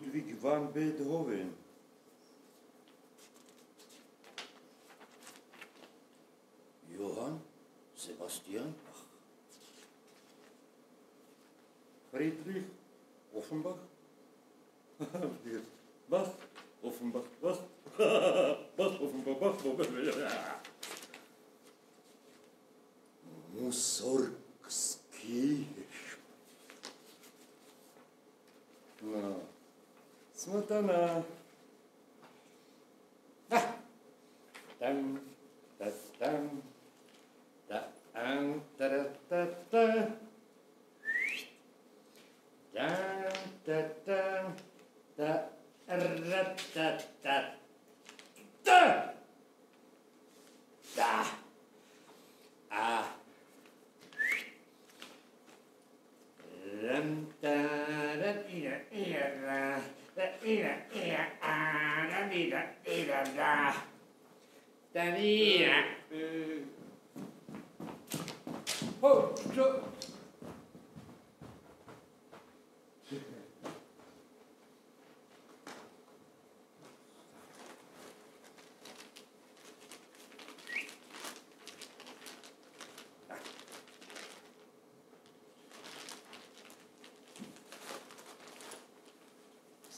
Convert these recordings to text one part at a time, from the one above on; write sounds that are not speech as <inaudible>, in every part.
Ludwig van Beethoven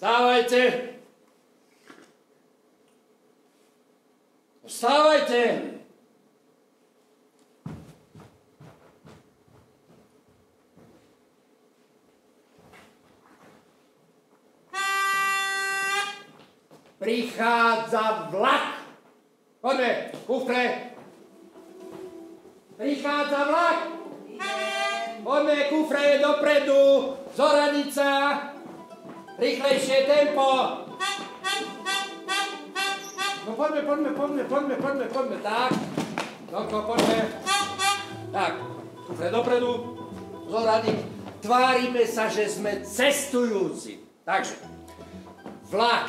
Vstávajte! Vstávajte! Prichádza vlak! Poďme, kufre! Prichádza vlak! Poďme, kufre, dopredu! Zoranica! Rýchlejšie tempo! No poďme, poďme, poďme, poďme, poďme, poďme, tak. Tonko, poďme. Tak, kufre dopredu. Zoradik, tvárime sa, že sme cestujúci. Takže, vlak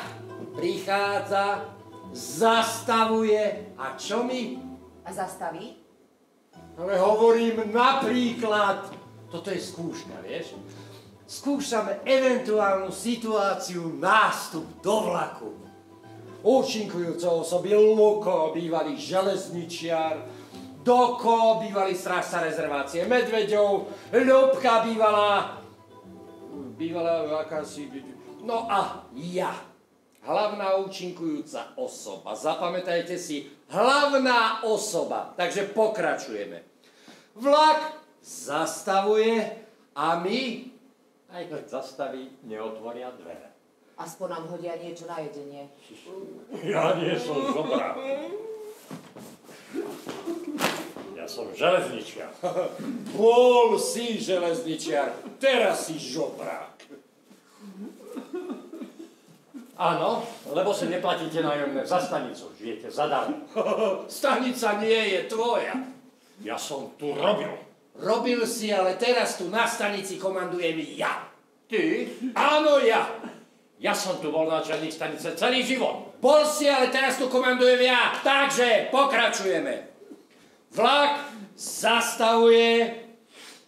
prichádza, zastavuje a čo mi? A zastaví? Ale hovorím napríklad, toto je skúška, vieš? Skúšame eventuálnu situáciu nástup do vlaku. Účinkujúce osoby Luko, bývalý železničiar, Doko, bývalý strážca rezervácie Medveďov, Ľubka, bývalá... Bývalá akási... No a ja, hlavná účinkujúca osoba. Zapamätajte si, hlavná osoba. Takže pokračujeme. Vlak zastavuje a my aj keď zastaví, neotvoria dvere. Aspoň nám hodia niečo na jedenie. Ja nie som žobrák. Ja som železničiar. Bol si železničiar, teraz si žobrák. Áno, lebo si neplatíte nájomné za stanicu, žijete zadarmo. Stanica nie je tvoja. Ja som tu robil. Robil si, ale teraz tu na stanici komandujem ja. Ty? Áno, ja. Ja som tu bol náčelník stanice celý život. Bol si, ale teraz tu komandujem ja. Takže pokračujeme. Vlak zastavuje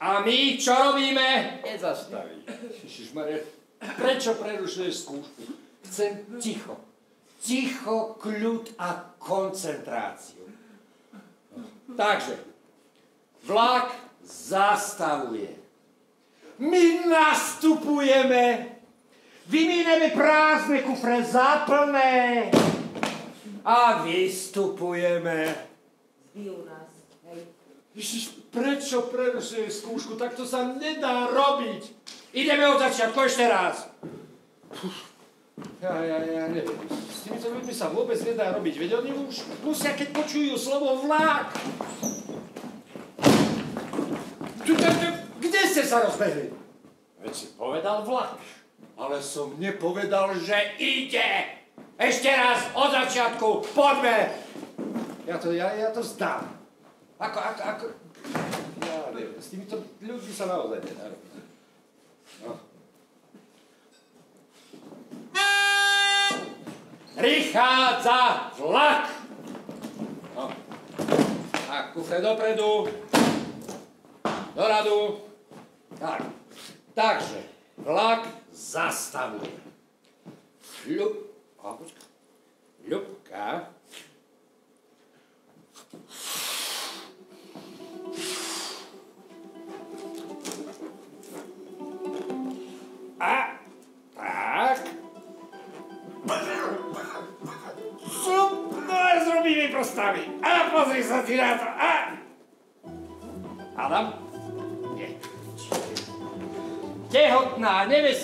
a my čo robíme? Nezastaví. Ježišmarja, prečo prerušuješ skúšku? Chcem ticho. Ticho, kľud a koncentráciu. Takže, vlak zastavuje. My nastupujeme, vymíneme prázdne kufre za plné a vystupujeme. Zbijú nás. Ježiš, prečo prerušuješ skúšku? Tak to sa nedá robiť. Ideme od začiatku ešte raz. Ja, ja, ja, neviem. S týmito ľuďmi sa vôbec nedá robiť. Veď oni už musia, keď počujú slovo vlak. Kde ste sa rozbehli? Veď si povedal vlak. Ale som nepovedal, že ide. Ešte raz, od začiatku, poďme. Ja to, ja, ja to zdám. Ako, ako, ako... Ja neviem, s týmito ľuďmi sa naozaj nedá robiť. No. Prichádza vlak. No. Tak, kufre dopredu. Doradu. Tak. Takže, vlak zastavuje. Ľub... Ľubka.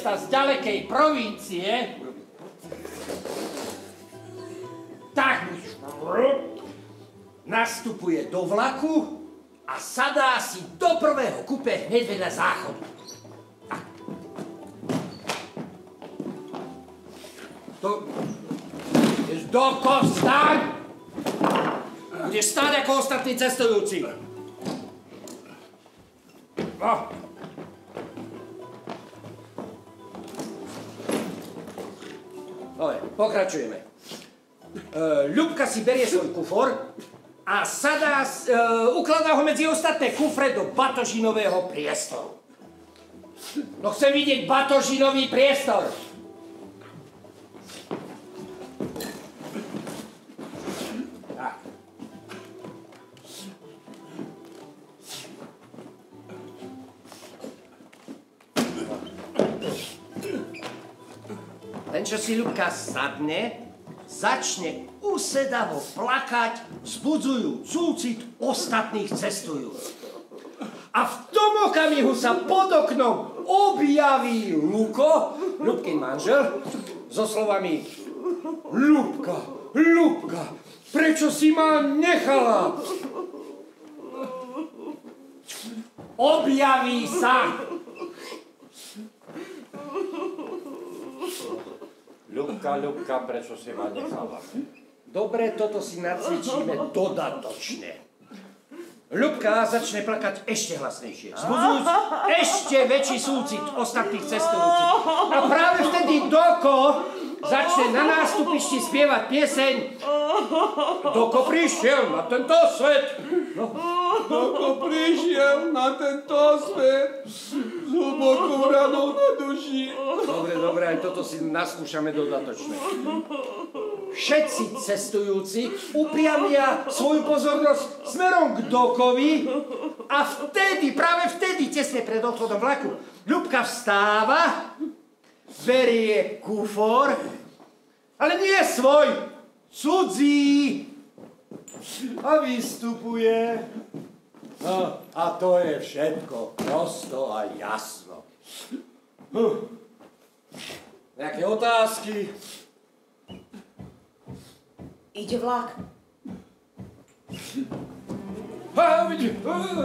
Nevesta z ďalekej provincie tak nastupuje do vlaku a sadá si do prvého kupe hneď vedľa záchodu. To... Do kostaň! Budeš stáť ako ostatní cestujúci. No. Pokračujeme. Uh, Ľubka si berie svoj kufor a sadá, uh, ukladá ho medzi ostatné kufre do batožinového priestoru. No chcem vidieť batožinový priestor. Si Ľubka sadne, začne usedavo plakať, vzbudzujúc súcit ostatných cestujúcich. A v tom okamihu sa pod oknom objaví Luko, Ľubkin manžel, so slovami Ľubka, Ľubka, prečo si ma nechala? Objaví sa Ľubka, Ľubka, prečo si ma nechala? Dobre, toto si nacvičíme dodatočne. Ľubka začne plakať ešte hlasnejšie, zbudzujúc ešte väčší súcit ostatných cestujúcich. A práve vtedy Doko začne na nástupišti spievať pieseň Doko prišiel na tento svet. No. Doko prišiel na tento svet s hlbokou ranou na duši. Dobre, dobre, aj toto si naskúšame dodatočne. Všetci cestujúci upriamia svoju pozornosť smerom k Dokovi a vtedy, práve vtedy, tesne pred odchodom vlaku, Ľubka vstáva, berie kufor, ale nie svoj, cudzí a vystupuje. No, a to je všetko, prosto a jasno. Hm. Nejaké otázky? Ide vlak. A, vidí,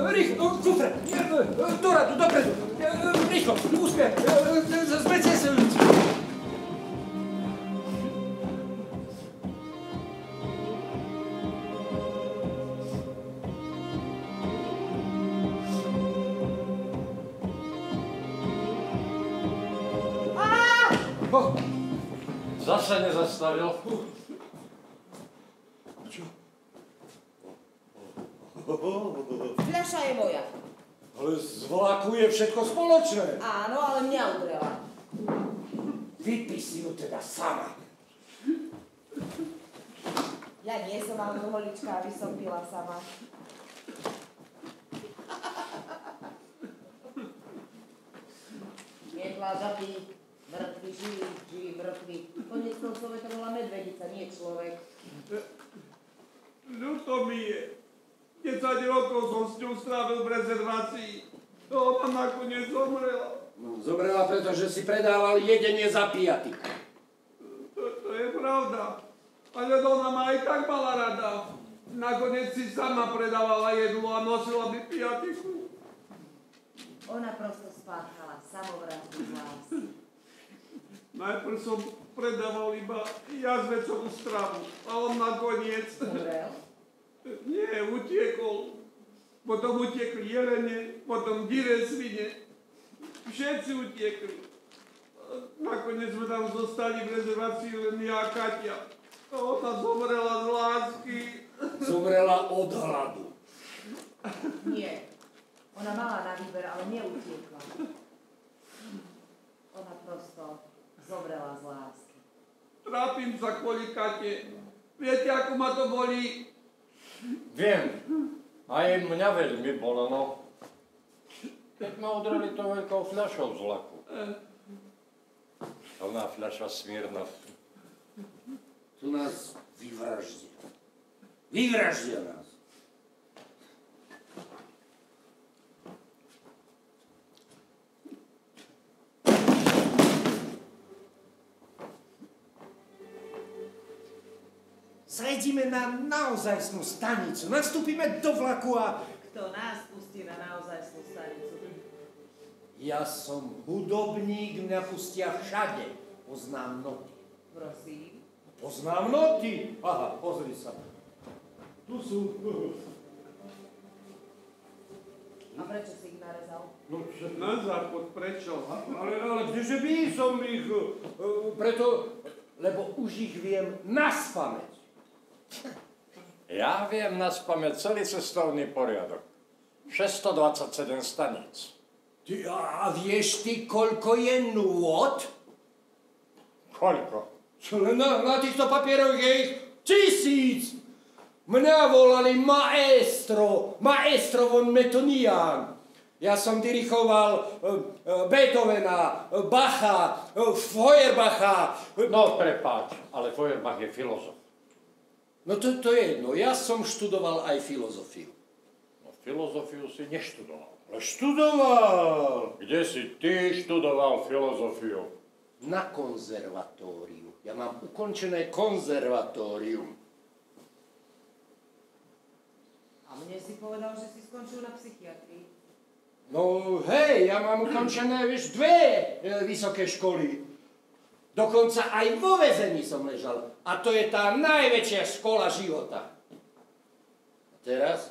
rýchlo, kufre, doradu, dopredu, rýchlo, úspech, sme cestujúci. Zase Fľaša je moja. Ale z vlaku je všetko spoločné. Áno, ale mňa udrela. Vypí si ju teda sama. Ja nie som alkoholička, aby som pila sama. Jedla žabí, mŕtvy, živí, živí, mŕtvy. Konec koncov to bola medvedica, nie človek. Ľúto mi je. 10 rokov som s ňou strávil v rezervácii. To ona nakoniec zomrela. No, zomrela, pretože si predával jedenie za pijaty. To, to je pravda. Ale ona ma aj tak mala rada. Nakoniec si sama predávala jedlo a nosila mi pijatiku. Ona prosto spáchala samovraždu z lásky. Najprv som predával iba jazvecovú stravu. A on nakoniec... Umrel? Nie, utiekol. Potom utiekli jelene, potom dire svine. Všetci utiekli. Nakoniec sme tam zostali v rezervácii len ja a Katia. Ona zomrela z lásky. Zomrela od hladu. Nie. Ona mala na výber, ale neutiekla. Ona prosto zomrela z lásky. trápim sa kvôli Kate. Viete, ako ma to bolí? Viem. Aj mňa veľmi bolelo. Keď ma odreli to veľkou fľašou z vlaku. Plná fľaša Smirnov. Tu nás vyvraždia. Vyvraždia nás. Zajdime na naozajstnú stanicu, nastúpime do vlaku a... Kto nás pustí na naozajstnú stanicu? Ja som hudobník, mňa pustia všade. Poznám noty. Prosím. Poznám noty. Aha, pozri sa. Tu sú. A prečo si ich narezal? No? Na záchod, prečo? Ale, ale kdeže by som ich... e, Preto, lebo už ich viem naspamäť. Ja viem na spamäť celý cestovný poriadok. 627 staníc. Ty, a, vieš ty, koľko je nôd? Koľko? Na, na týchto papieroch je ich tisíc. Mňa volali maestro, maestro von Metonian. Ja som dirichoval e, e, Beethovena, Bacha, e, Feuerbacha. No prepáč, ale Feuerbach je filozof. No to, to je jedno, ja som študoval aj filozofiu. No filozofiu si neštudoval. Ale študoval Kde si ty študoval filozofiu? na konzervatóriu. Ja mám ukončené konzervatórium. A mne si povedal, že si skončil na psychiatrii. No hej, ja mám ukončené, vieš, dve e, vysoké školy. Dokonca aj vo väzení som ležal. A to je tá najväčšia škola života. A teraz?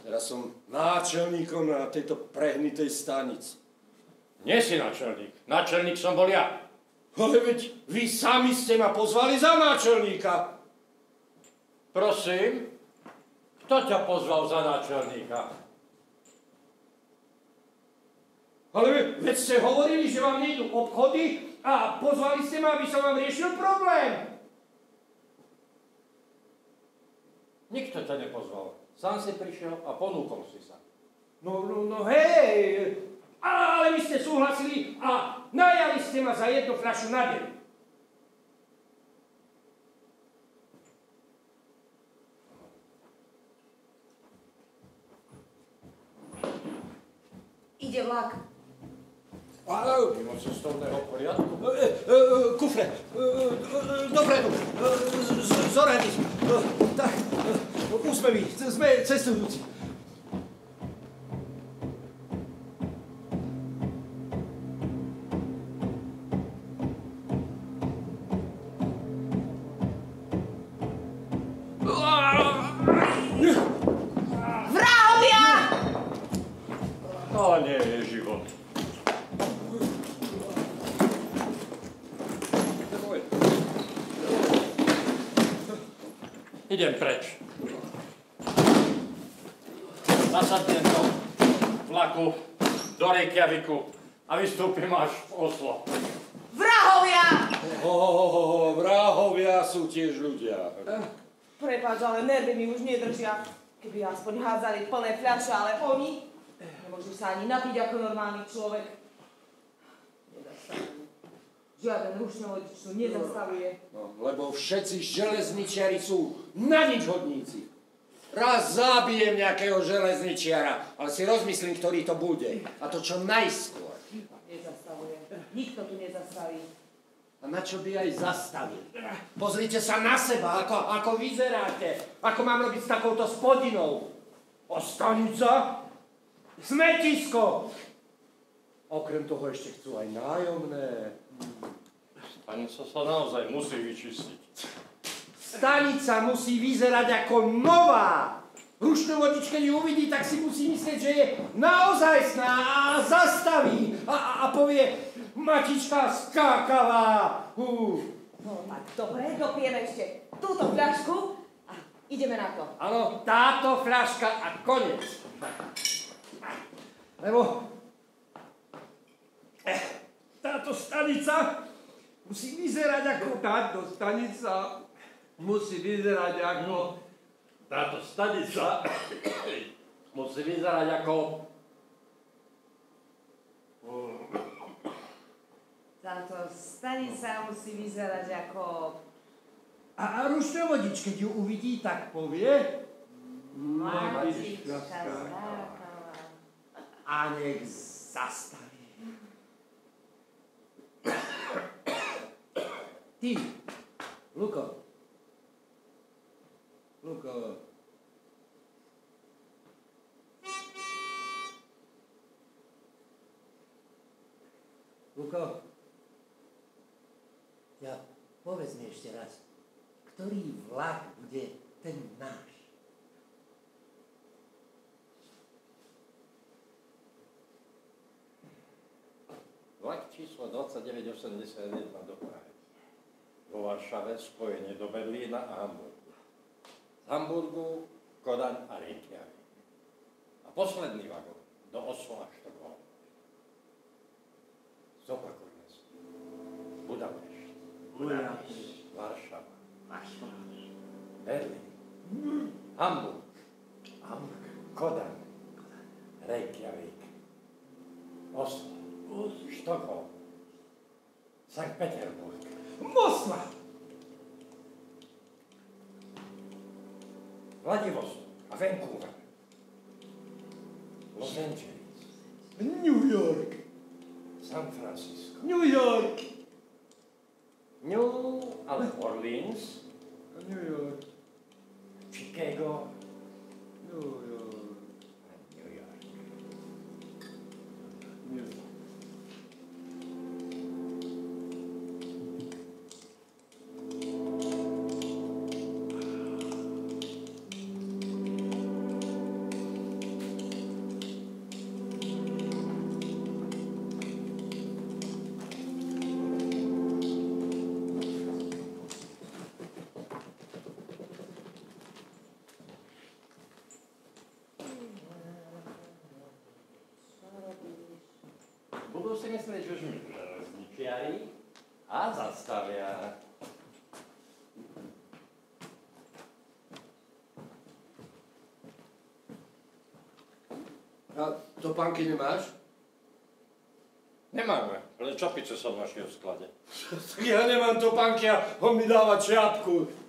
Teraz som náčelníkom na tejto prehnitej stanici. Nie si náčelník. Náčelník som bol ja. Ale veď vy sami ste ma pozvali za náčelníka. Prosím, kto ťa pozval za náčelníka? Ale ve- veď ste hovorili, že vám nejdu obchody a pozvali ste ma, aby som vám riešil problém. Nikto ťa nepozval. Sám si prišiel a ponúkol si sa. No, no, no hej, ale vy ste súhlasili a najali ste ma za jednu fľašu na deň. Ide vlak. A, Mimo cestovného poriadku? e, e, e, kufre, e, e, dopredu, e, z- z- zoradiť. E, Tak, úsmeví, sme cestujúci. Vlaku do Reykjaviku a vystúpim až v Oslo. Vrahovia! Ho, ho, ho, ho, ho, vrahovia sú tiež ľudia. Prepáč, ale nervy mi už nedržia. Keby aspoň hádzali plné fľaše, ale oni nemôžu sa ani napiť ako normálny človek. Žiaden rušňovodič tu nezastavuje. No, lebo všetci železničiari sú na nič hodníci. Raz zabijem nejakého železničiara, ale si rozmyslím, ktorý to bude. A to čo najskôr. Nezastavuje. Nikto tu nezastaví. A na čo by aj zastavil? Pozrite sa na seba, ako, ako vyzeráte. Ako mám robiť s takouto spodinou. A stanica? Smetisko! Okrem toho ešte chcú aj nájomné. Stanica sa naozaj musí vyčistiť. Stanica musí vyzerať ako nová. Rušnovodič, keď ju uvidí, tak si musí myslieť, že je naozajstná a zastaví a, a, a povie matička skákavá. Hú. No tak dobre, dopijeme ešte túto fľašku a ideme na to. Áno, táto fľaška a konec. Lebo eh, táto stanica Musí vyzerať ako... Táto stanica <coughs> musí vyzerať ako... Táto stanica musí vyzerať ako... Táto stanica musí vyzerať ako... A, a ruštevodič, keď ju uvidí, tak povie... Skákala. A nech zastaví. <coughs> Ty, Luko. Luko. Luko. Ja, povedz mi ešte raz, ktorý vlak bude ten náš? Vlak číslo 2981 do Prahy. Vo Varšave spojenie do Berlína a Hamburgu. Hamburgu Kodaň a Reykjavik. A posledný vagón do Oslo a Štokholmu. Zopakujme si. Budapešť, Budapešť. Varšava, Berlín, Hamburg, Hamburg. Kodaň, Reykjavik, Oslo, Štokholm, Sankt Peterburg, Moskva. Vladivostok a Vancouver, Los Angeles, New York. San Francisco, New York. New ale Orleans, New York. Už my železničiari a zastavia. A topánky nemáš? Nemáme, len čapice som našiel v sklade. <laughs> Ja nemám topánky a on mi dáva čiapku.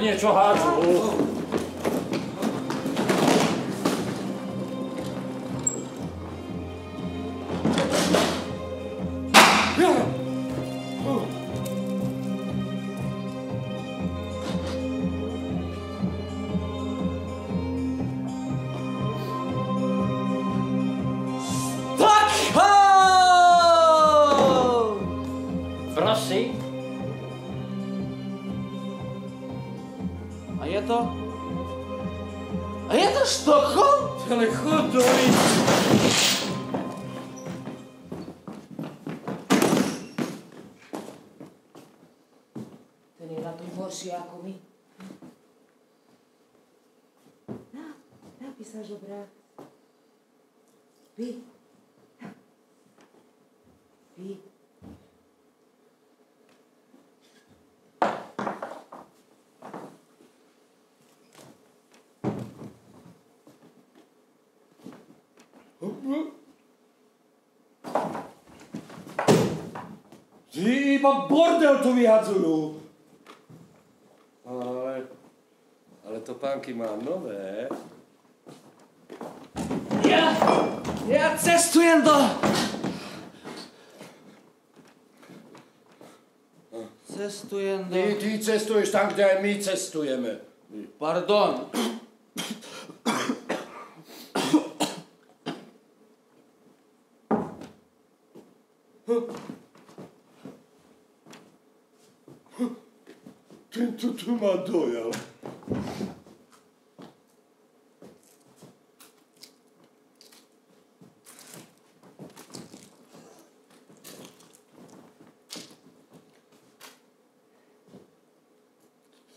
你也抓住 Ty iba bordel tu vyhadzujú. Ale, ale topánky mám nové. Ja, ja cestujem do... cestujem do... Ty, ty cestuješ tam, kde aj my cestujeme. Pardon. Tento tu ma dojal.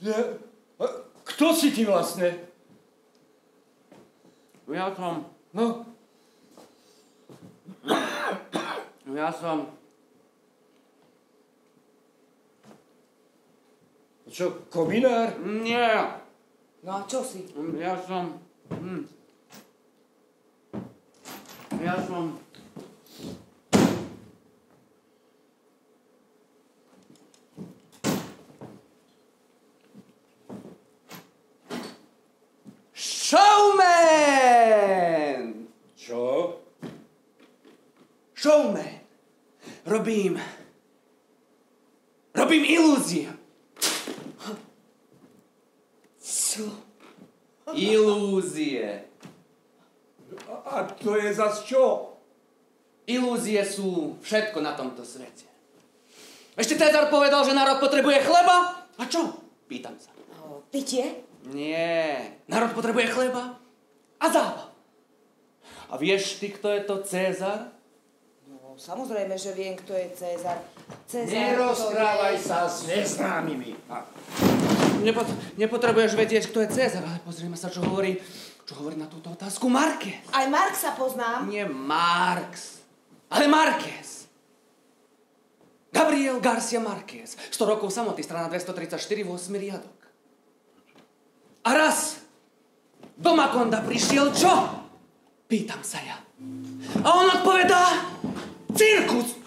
Ne, kto si ty vlastne? Ja som... No, Ja som... čo, kominár? Nie. No a čo si? Ja som... Hm. Ja som... Showman! Čo? Showman! Robím... Robím ilúzie. Čo? Ilúzie. A, a to je zas čo? Ilúzie sú všetko na tomto svete. Ešte Cezar povedal, že národ potrebuje chleba. A čo? Pýtam sa. Pitie? Nie. Národ potrebuje chleba a zábava. A vieš ty, kto je to Cezar? No, samozrejme, že viem, kto je Cezar. Cezar Nerozprávaj je... sa s neznámymi. A, Nepot- nepotrebuješ vedieť, kto je Cezar, ale pozrieme sa, čo hovorí, čo hovorí na túto otázku Marquez. Aj Marxa poznám. Nie Marx, ale Marquez. Gabriel Garcia Marquez. 100 rokov samoty, strana 234, 8 riadok. A raz do Makonda prišiel čo? Pýtam sa ja. A on odpovedá, cirkus.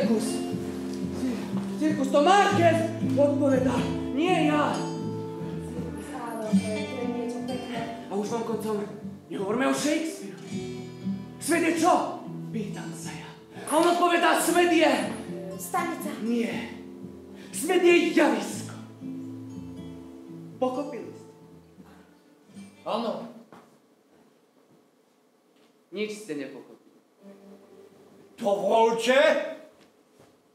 Cirkus. Cirkus to Marquez odpovedá, nie ja. A už vám koncom nehovorme o Shakespeare. Svet je čo? Pýtam sa ja. A on odpovedá, svet je... Stanica. Nie. Svet je javisko. Pochopili ste? áno, Nič ste nepochopili. to volče?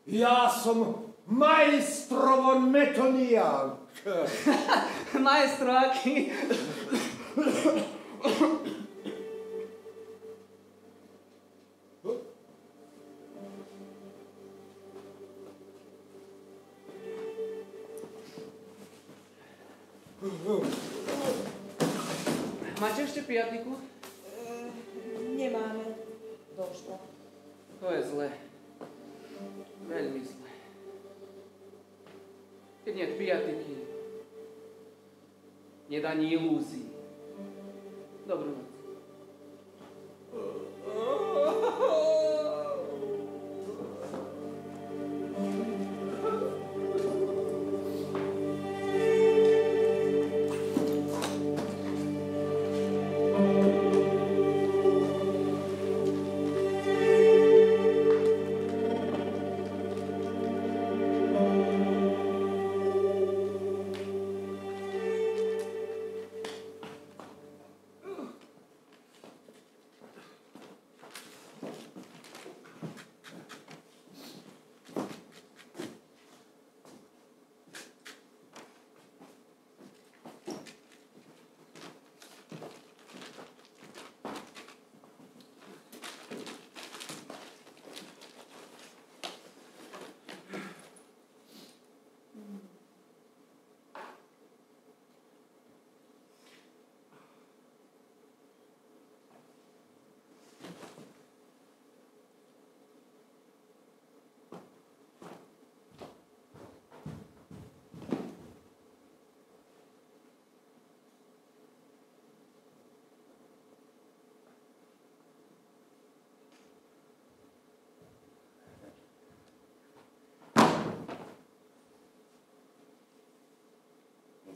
Ja som majstrovo metoniák. <laughs> Maestro, aký? <laughs> nedá ani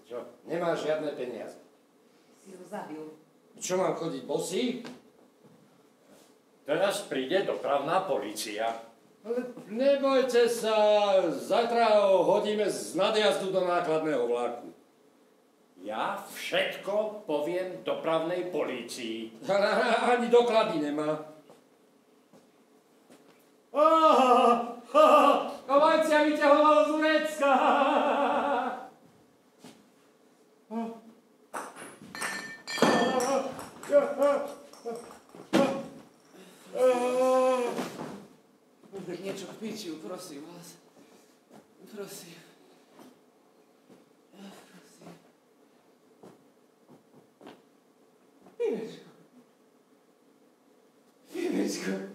Čo, nemáš žiadne peniaze? Si ho zabil. Čo mám chodiť bosý? Teraz príde dopravná policia. Ale nebojte sa, zajtra ho hodíme z nadjazdu do nákladného vlaku. Ja všetko poviem dopravnej polícii. <laughs> Ani doklady nemá. Vyťahoval z vrecka. secret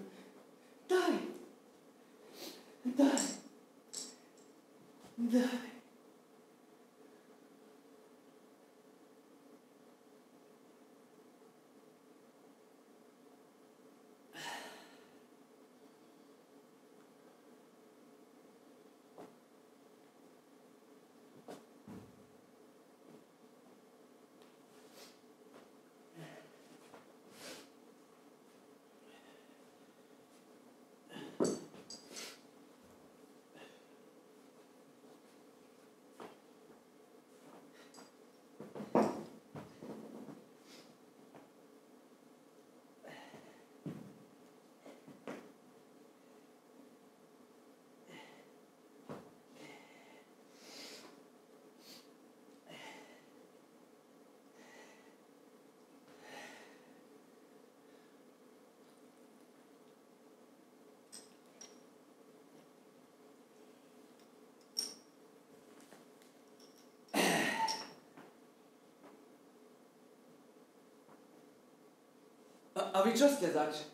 A, a vy čo ste zač?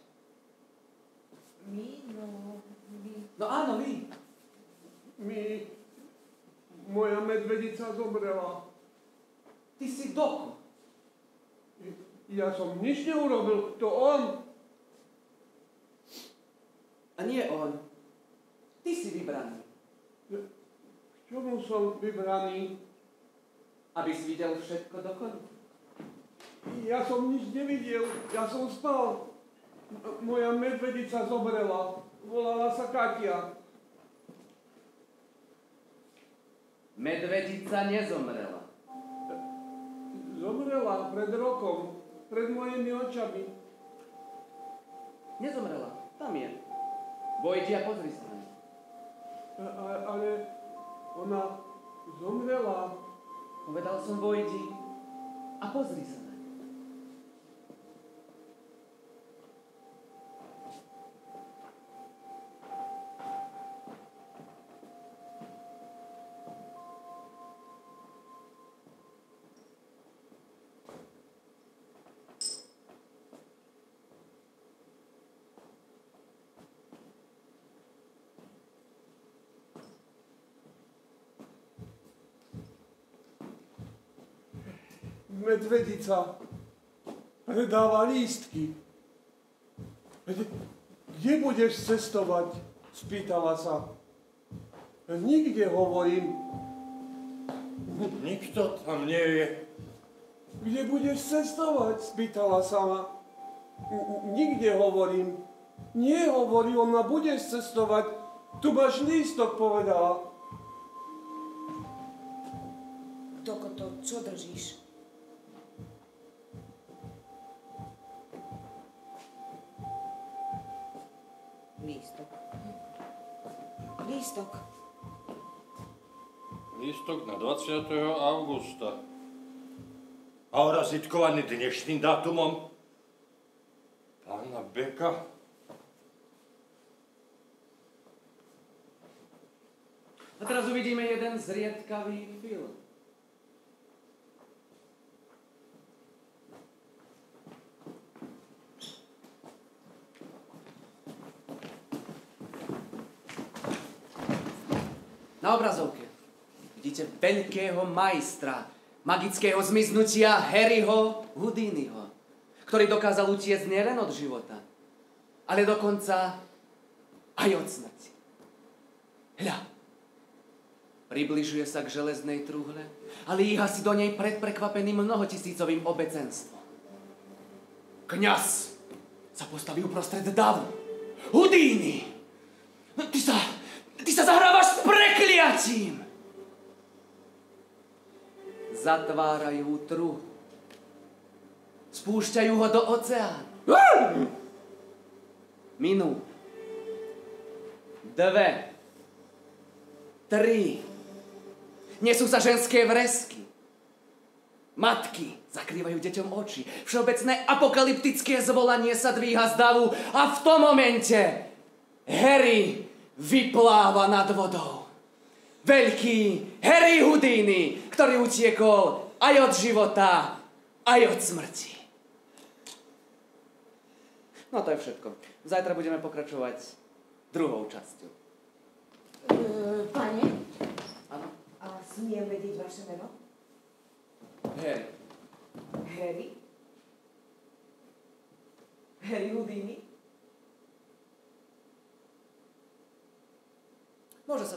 My, no, my. No áno, vy. Mi... Moja medvedica zomrela. Ty si doko. Ja som nič neurobil, to on. A nie on. Ty si vybraný. K čomu som vybraný? Aby si videl všetko dokonale. Ja som nič nevidel, ja som spal. Moja medvedica zomrela. Volala sa Katia. Medvedica nezomrela. Zomrela pred rokom, pred mojimi očami. Nezomrela. Tam je. Vojdi a pozri sa na ňu. Ale ona zomrela. Povedal som vojdi a pozri sa na ňu. Medvedica predáva lístky. Kde, budeš cestovať? Spýtala sa. Nikde hovorím. Nikto tam nie je. Kde budeš cestovať? Spýtala sa ma. Nikde hovorím. Nie hovorí, ona budeš cestovať. Tu máš lístok, povedala. A orazitkovaný dnešným dátumom pána Beka. A teraz uvidíme jeden zriedkavý film. Na obrazovke vidíte veľkého majstra magického zmiznutia Harryho Houdiniho, ktorý dokázal utiecť nielen od života, ale dokonca aj od smrti. Hľa, Približuje sa k železnej truhle a líha si do nej pred prekvapeným mnohotisícovým obecenstvom. Kňaz sa postaví uprostred davu. Hudíny! Ty sa, ty sa zahrávaš s prekliatím! Zatvárajú truhu. Spúšťajú ho do oceánu. Minú. Dve. Tri. Nesú sa ženské vresky. Matky zakrývajú deťom oči. Všeobecné apokalyptické zvolanie sa dvíha z davu a v tom momente Harry vypláva nad vodou. Veľký Harry Houdini, ktorý utiekol aj od života, aj od smrti. No to je všetko. Zajtra budeme pokračovať druhou časťou. E, pane, Áno? a smiem vedieť vaše meno? Harry. Harry? Harry Houdini? Môže sa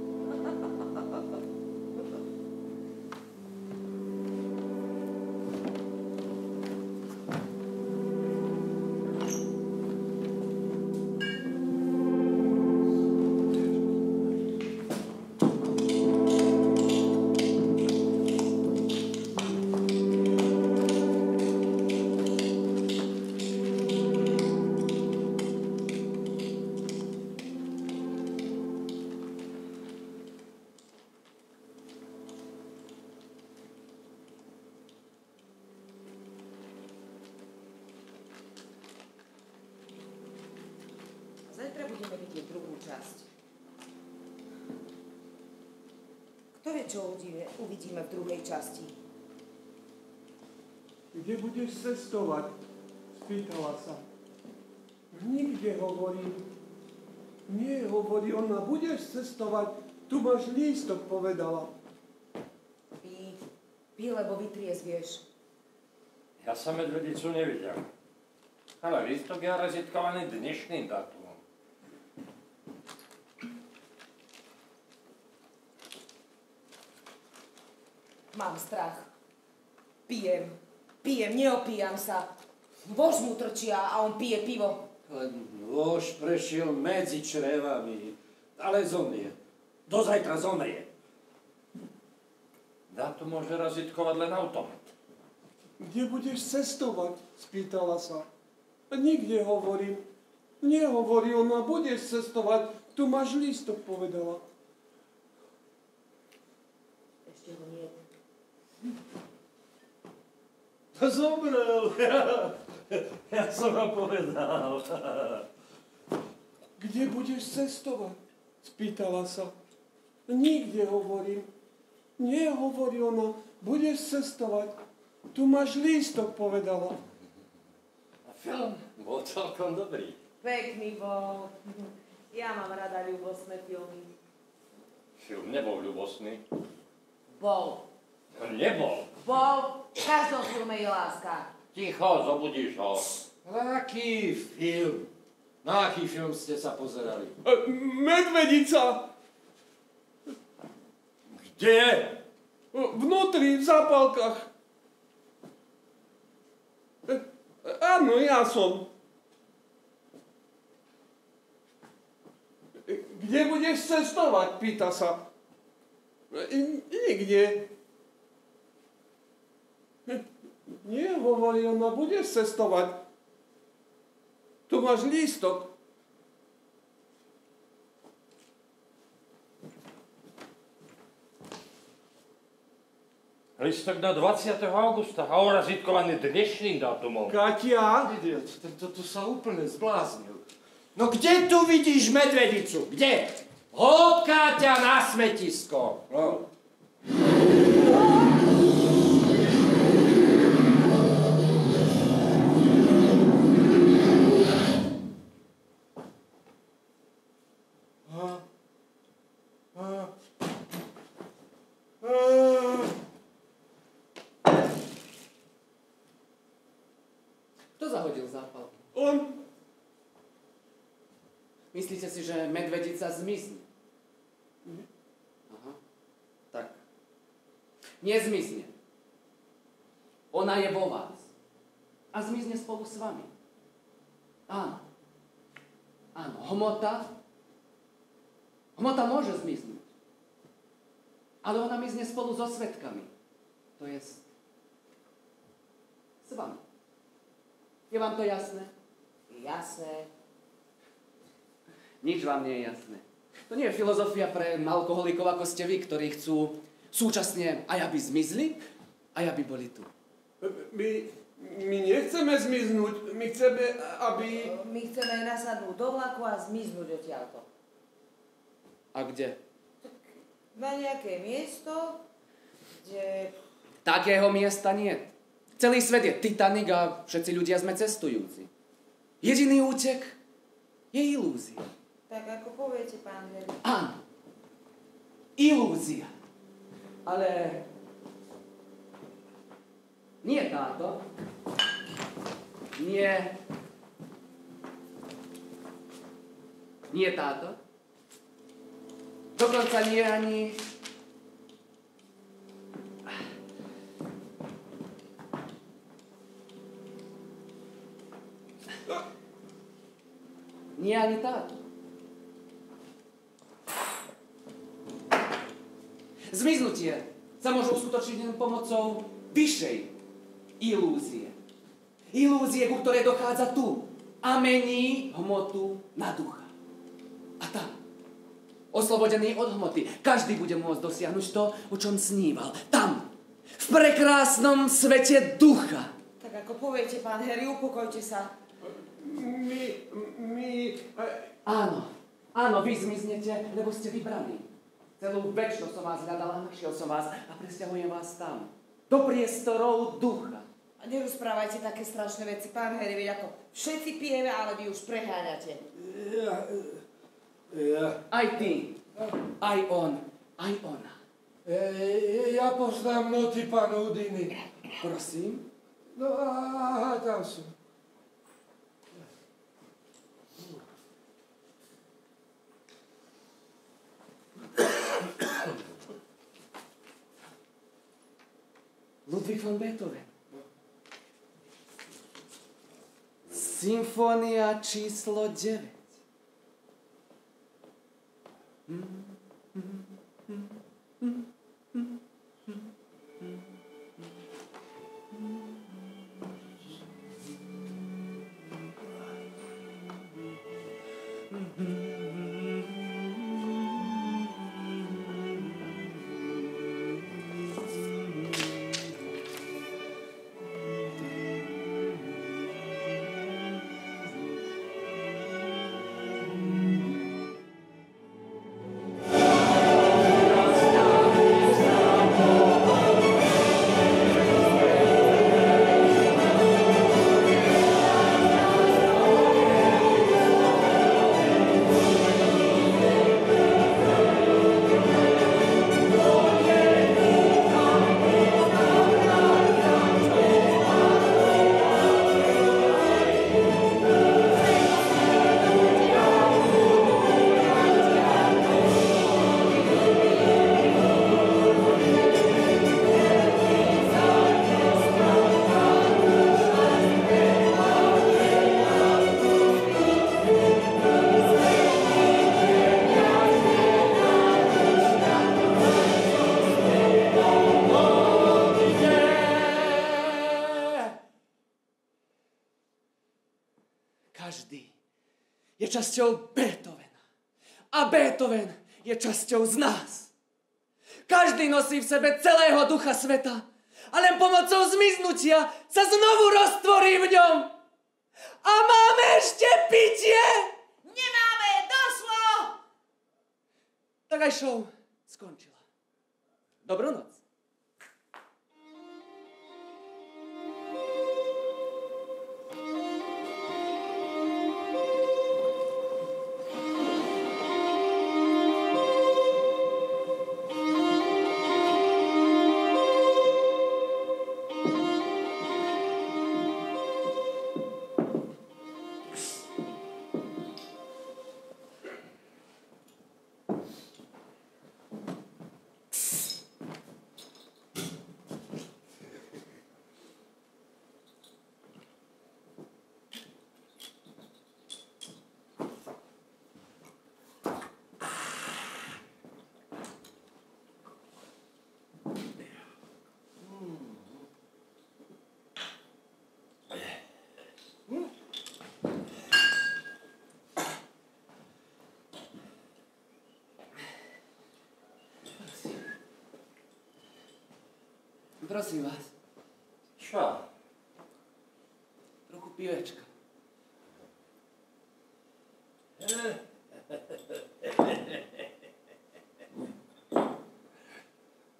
čo uvidíme, v druhej časti? Kde budeš cestovať? Spýtala sa. Nikde hovorím. Nie, hovorí ona, budeš cestovať, tu máš lístok, povedala. Pí, pí, lebo vytriezvieš. Ja som medvedicu nevidel. Ale lístok je rezitkovaný dnešným dátumom. Mám strach. Pijem. Pijem, neopíjam sa. Vož mu trčia a on pije pivo. Nôž prešiel medzi črevami, ale zomrie. Do zajtra zomrie. Dátum môže razitkovať len automat. Kde budeš cestovať? Spýtala sa. Nikde hovorím. Nehovorí ona, budeš cestovať, tu máš lístok, povedala. Ešte ho nie. <laughs> Zomrel. <laughs> Ja som vám povedal. <laughs> Kde budeš cestovať? Spýtala sa. Nikde hovorím. Nie, hovorí ona, budeš cestovať. Tu máš lístok, povedala. A film bol celkom dobrý. Pekný bol. Ja mám rada ľubostné filmy. Film nebol ľubosný. Bol. Nebol. Bol. V každom filme je láska. Ticho, zobudíš ho. Aký film? Na aký film ste sa pozerali? E, medvedica! Kde? E, Vnútri, v zápalkách. E, áno, ja som. Kde budeš cestovať, pýta sa. Nikde. Nie, hovorí ona, budeš cestovať. Tu máš lístok. Listok na 20. augusta a orazitkovaný dnešným dátumom. Katia, Idiot, tento tu sa úplne zbláznil. No kde tu vidíš medvedicu? Kde? Hĺbka ťa na smetisko. No. A, a, a. Kto zahodil zápal? on Myslíte si, že medvedica zmizne? Aha. Tak. Nezmizne. Ona je vo vás. A zmizne spolu s vami. Áno. Áno, hmota. Hmota môže zmiznúť. Ale ona mizne spolu so svetkami. To je s vami. Je vám to jasné? Jasné. Nič vám nie je jasné. To nie je filozofia pre alkoholikov ako ste vy, ktorí chcú súčasne aj aby zmizli, aj aby boli tu. My, my nechceme zmiznúť, my chceme, aby... My chceme nasadnúť do vlaku a zmiznúť odtiaľto. A kde? Na nejaké miesto, kde... Takého miesta nie. Celý svet je Titanic a všetci ľudia sme cestujúci. Jediný útek je ilúzia. Tak ako poviete, pán Harry. Áno. Ilúzia. Ale nie táto. Nie. Nie táto. Dokonca nie ani... Nie ani táto. Zmiznutie sa môže uskutočniť len pomocou vyššej ilúzie. Ilúzie, ku ktorej dochádza tu a mení hmotu na ducha. A tam, oslobodený od hmoty, každý bude môcť dosiahnuť to, o čom sníval. Tam, v prekrásnom svete ducha. Tak ako poviete, pán Harry, upokojte sa. My, my... Áno, áno, vy zmiznete, lebo ste vybraní. Celú väčšnosť som vás hľadal a našiel som vás a presťahujem vás tam. Do priestorov ducha. A nerozprávajte také strašné veci, pán Harry, veď ako všetci pijeme, ale vy už preháňate. Ja, ja, Aj ty, aj on, aj ona. E, ja poznám noty panúdiny. Prosím, No aha, tam sú. Ludwig van Beethoven. Symfónia číslo 9. Každý časťou Beethovena. A Beethoven je časťou z nás. Každý nosí v sebe celého ducha sveta. A len pomocou zmiznutia sa znovu roztvorí v ňom. A máme ešte pitie! Nemáme, došlo! Tak aj show skončila. Dobrú noc. prosim vas. Šta? Ruku pivečka.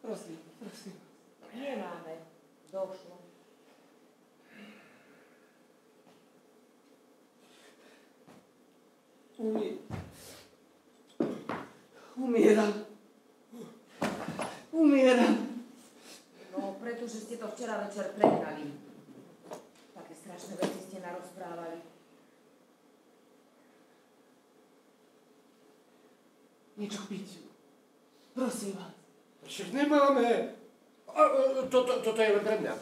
prosim, prosim. Nije mame, došlo. Umi... Umiram. Niečo k pitiu. Prosím vás. Však nemáme. A, e, toto, toto je len pre mňa.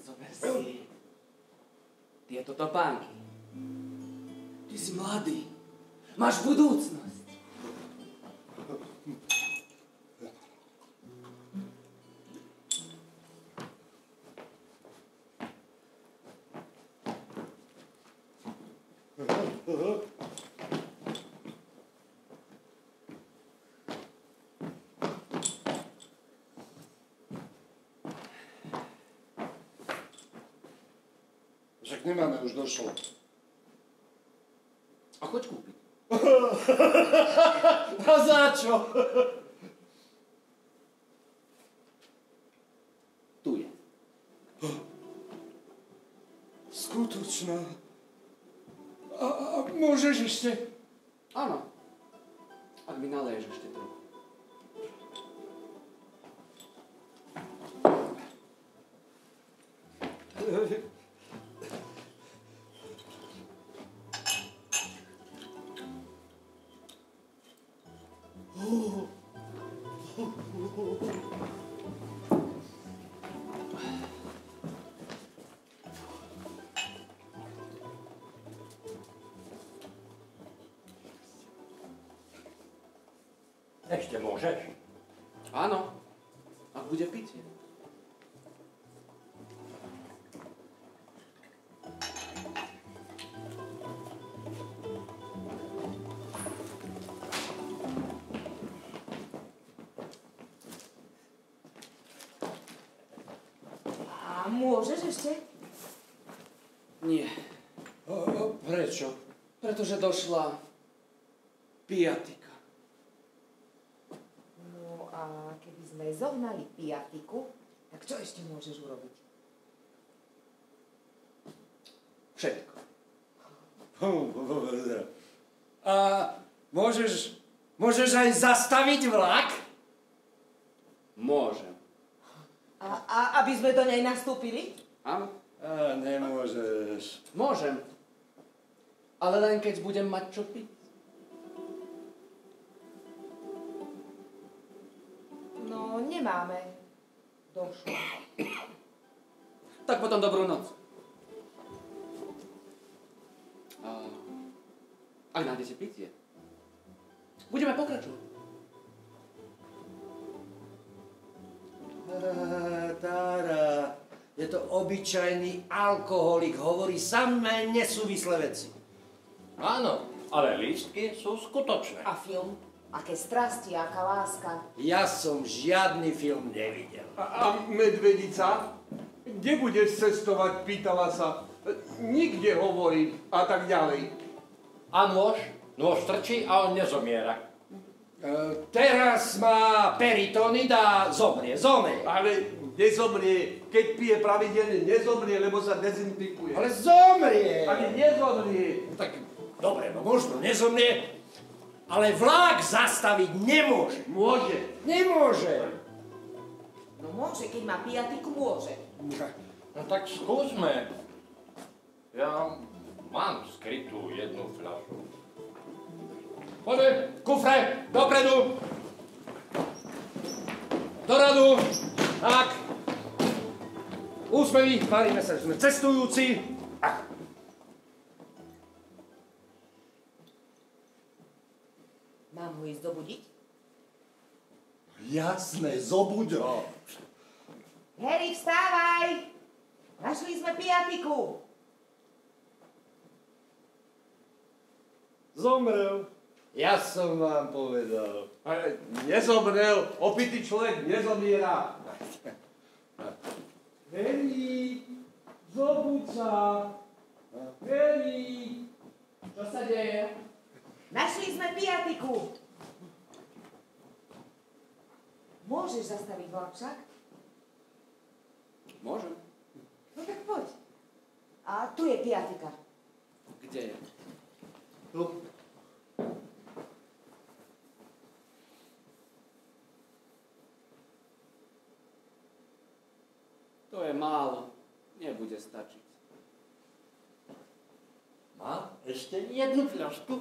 Zober si tieto topánky. Ty si mladý. Máš budúcnosť. Však nemáme, už došlo. A choď kúpiť. A za čo? Tu môžeš ešte? Nie. A, a prečo? Pretože došla piatika. No a keby sme zohnali piatiku, tak čo ešte môžeš urobiť? Všetko. A môžeš, môžeš aj zastaviť vlak? Môžem. A, aby sme do nej nastúpili? Áno. A nemôžeš. Môžem. Ale len keď budem mať čo piť. No, nemáme. Došlo. Tak potom dobrú noc. A ak nájdete pitie, budeme pokračovať. Tára, je to obyčajný alkoholik, hovorí samé nesúvislé veci. Áno, ale lístky sú skutočné. A film? Aké strasti, aká láska. Ja som žiadny film nevidel. A, a medvedica? Kde budeš cestovať? Pýtala sa. Nikde hovorí a tak ďalej. A nôž? Nôž trčí a on nezomiera. E, teraz má peritonit a zomrie, zomrie. Ale nezomrie. Keď pije pravidelne, nezomrie, lebo sa dezinfikuje. Ale zomrie. Ale nezomrie. Tak dobre, no možno nezomrie, ale vlák zastaviť nemôže. Môže. Nemôže. No môže, keď má piatiku, môže. No tak skúsme. Ja mám skrytú jednu fľašu. Poďme, kufre, dopredu. Doradu. Tak. Úsmevy, tvárime sa, že sme cestujúci. Mám ho ísť dobudiť? Jasné, zobuď ho. Harry, vstávaj! Našli sme piatiku. Zomrel. Ja som vám povedal. Nezomrel, opitý človek nezomiera. Veri, zobuď sa. Veri. Čo sa deje? Našli sme piatiku. Môžeš zastaviť vlak však? Môžem. No tak poď. A tu je piatika. Kde je? Tu. To je málo. Nebude stačiť. Mám ešte jednu fľašku.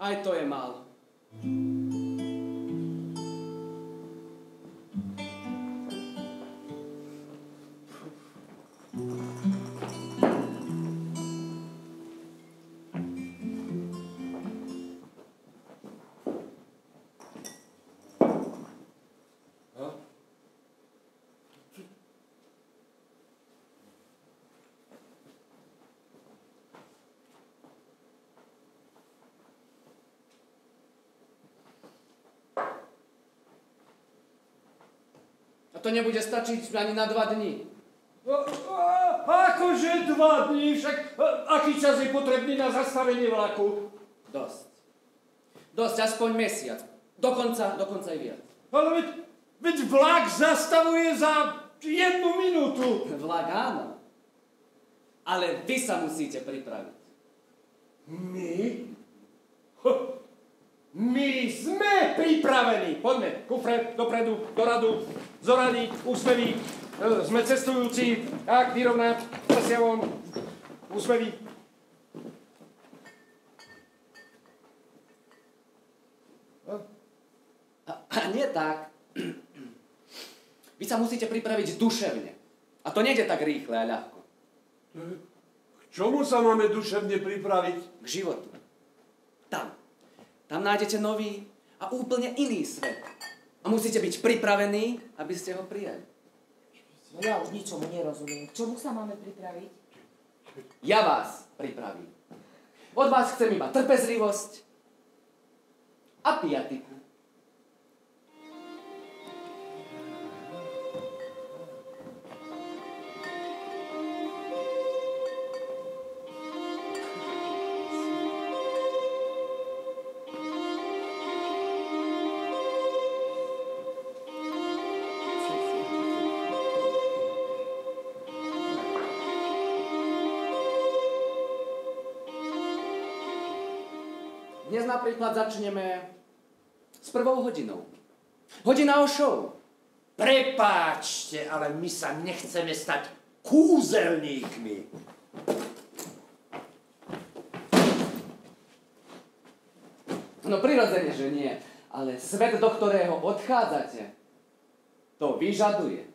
Aj to je málo. To nebude stačiť ani na dva dní. A, a, akože dva dní, však a, aký čas je potrebný na zastavenie vlaku? Dosť. Dosť, aspoň mesiac. Dokonca, dokonca aj viac. Ale veď, veď vlak zastavuje za jednu minútu. Vlak áno. Ale vy sa musíte pripraviť. My? Ho, My sme pripravení. Poďme, kufre, dopredu, doradu, zorady, úsmevy. E, Sme cestujúci. Tak, vyrovnať, prsia von, úsmevy. A, a nie tak. Vy sa musíte pripraviť duševne. A to nejde tak rýchle a ľahko. K čomu sa máme duševne pripraviť? K životu. Tam. Tam nájdete nový a úplne iný svet. A musíte byť pripravení, aby ste ho prijali. No ja už ničomu nerozumiem. K čomu sa máme pripraviť? Ja vás pripravím. Od vás chcem iba trpezlivosť a piatiku. Napríklad začneme s prvou hodinou. Hodina o show. Prepáčte, ale my sa nechceme stať kúzelníkmi. No prirodzene, že nie. Ale svet, do ktorého odchádzate, to vyžaduje.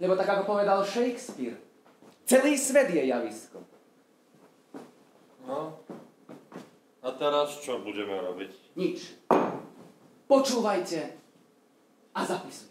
Lebo tak ako povedal Shakespeare, celý svet je javisko. No. A teraz čo budeme robiť? Nič. Počúvajte a zapisujte si.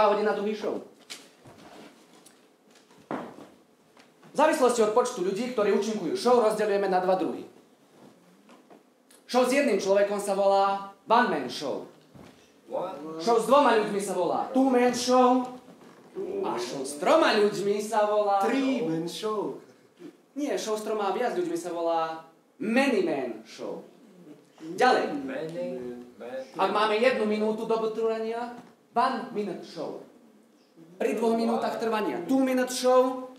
Prvá hodina, druhý show. V závislosti od počtu ľudí, ktorí účinkujú show, rozdeľujeme na dva druhy. Show s jedným človekom sa volá one man show. Show s dvoma ľuďmi sa volá two man show. A show s troma ľuďmi sa volá... Three man show. Nie, show s troma a viac ľuďmi sa volá many man show. Ďalej. Ak máme jednu minútu dobu trvania, one minute show. Pri dvoch minútach trvania two minute show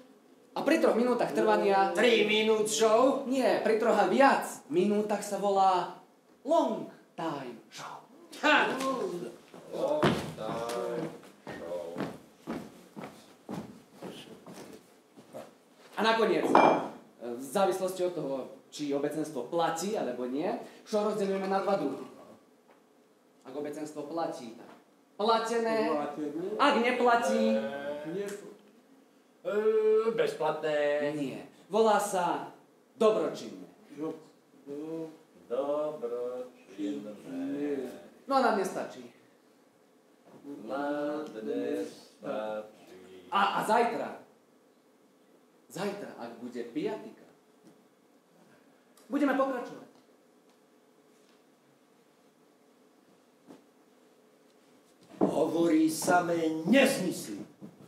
A pri troch minútach trvania... 3 minút show? Nie, pri troch a viac minútach sa volá long time show. Ha! A nakoniec, v závislosti od toho, či obecenstvo platí alebo nie, show rozdeľujeme na dva druhy. Ak obecenstvo platí, tak platené. Platené. Ak neplatí, Nie, E, bezplatné. nie. Volá sa dobročinné. No, Dobročinné. No a nám nestačí. Na dnes stačí. A, a zajtra, zajtra, ak bude piatika, budeme pokračovať. Hovorí samé nezmysly.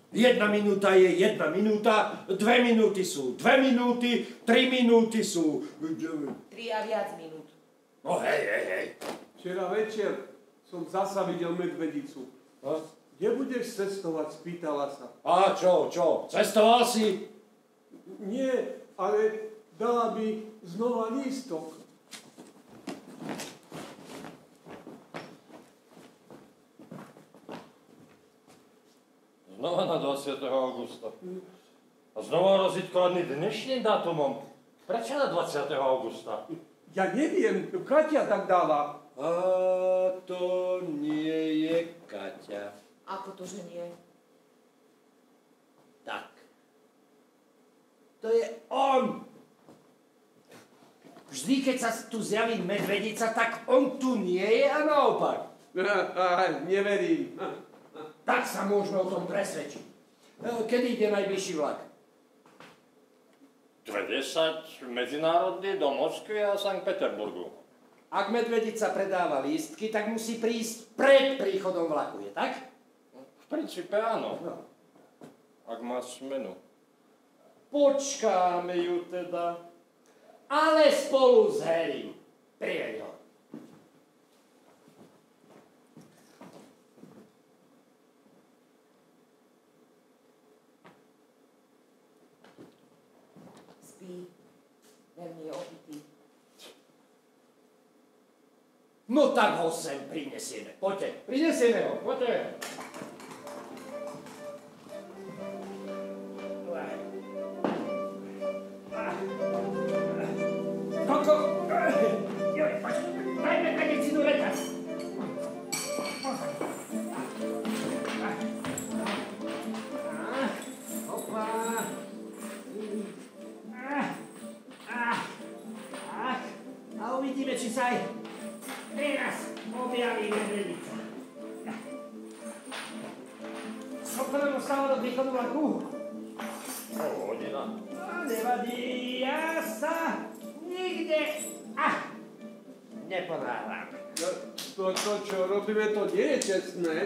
Jedna minúta je jedna minúta, dve minúty sú dve minúty, tri minúty sú... Tri a viac minút. No hej, hej, hej. Včera večer som zasa videl medvedicu. No. Kde budeš cestovať? Spýtala sa. A čo, čo, cestoval si? Nie, ale dala by znova lístok. Znova na 20. augusta. A znova rozítkovaný dnešným dátumom. Prečo na 20. augusta? Ja neviem, Katia tak dala. A to nie je Kaťa. Ako to, že nie? Tak. To je on. Vždy, keď sa tu zjaví medvedica, tak on tu nie je a naopak. <laughs> Neverím. Tak sa môžeme o tom presvedčiť. E, Kedy ide najbližší vlak? 20 medzinárodný do Moskvy a Sankt Peterburgu. Ak medvedica predáva lístky, tak musí prísť pred príchodom vlaku, je tak? V princípe áno, No. ak má smenu. Počkáme ju teda. Ale spolu s Harrym. Priveď ho. Spí. Veľmi je opitý. No tak ho sem prinesieme. Poďte, prinesieme ho, poďte.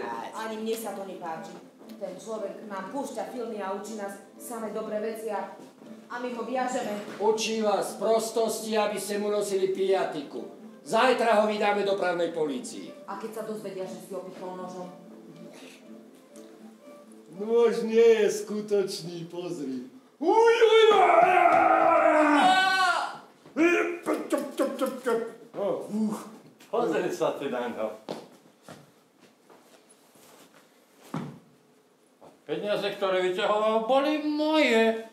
Čestné. Ani mne sa to nepáči. Ten človek nám púšťa filmy a učí nás samé dobré veci a, a my ho viažeme. Učí vás prostosti, aby ste mu nosili pijatiku. Zajtra ho vydáme dopravnej polícii. A keď sa dozvedia, že si opichol nožom, Nôž nie je skutočný, pozri. Uj, uj, uj. Oh. Pozri sa ty na Peniaze, ktoré vyťahoval, boli moje.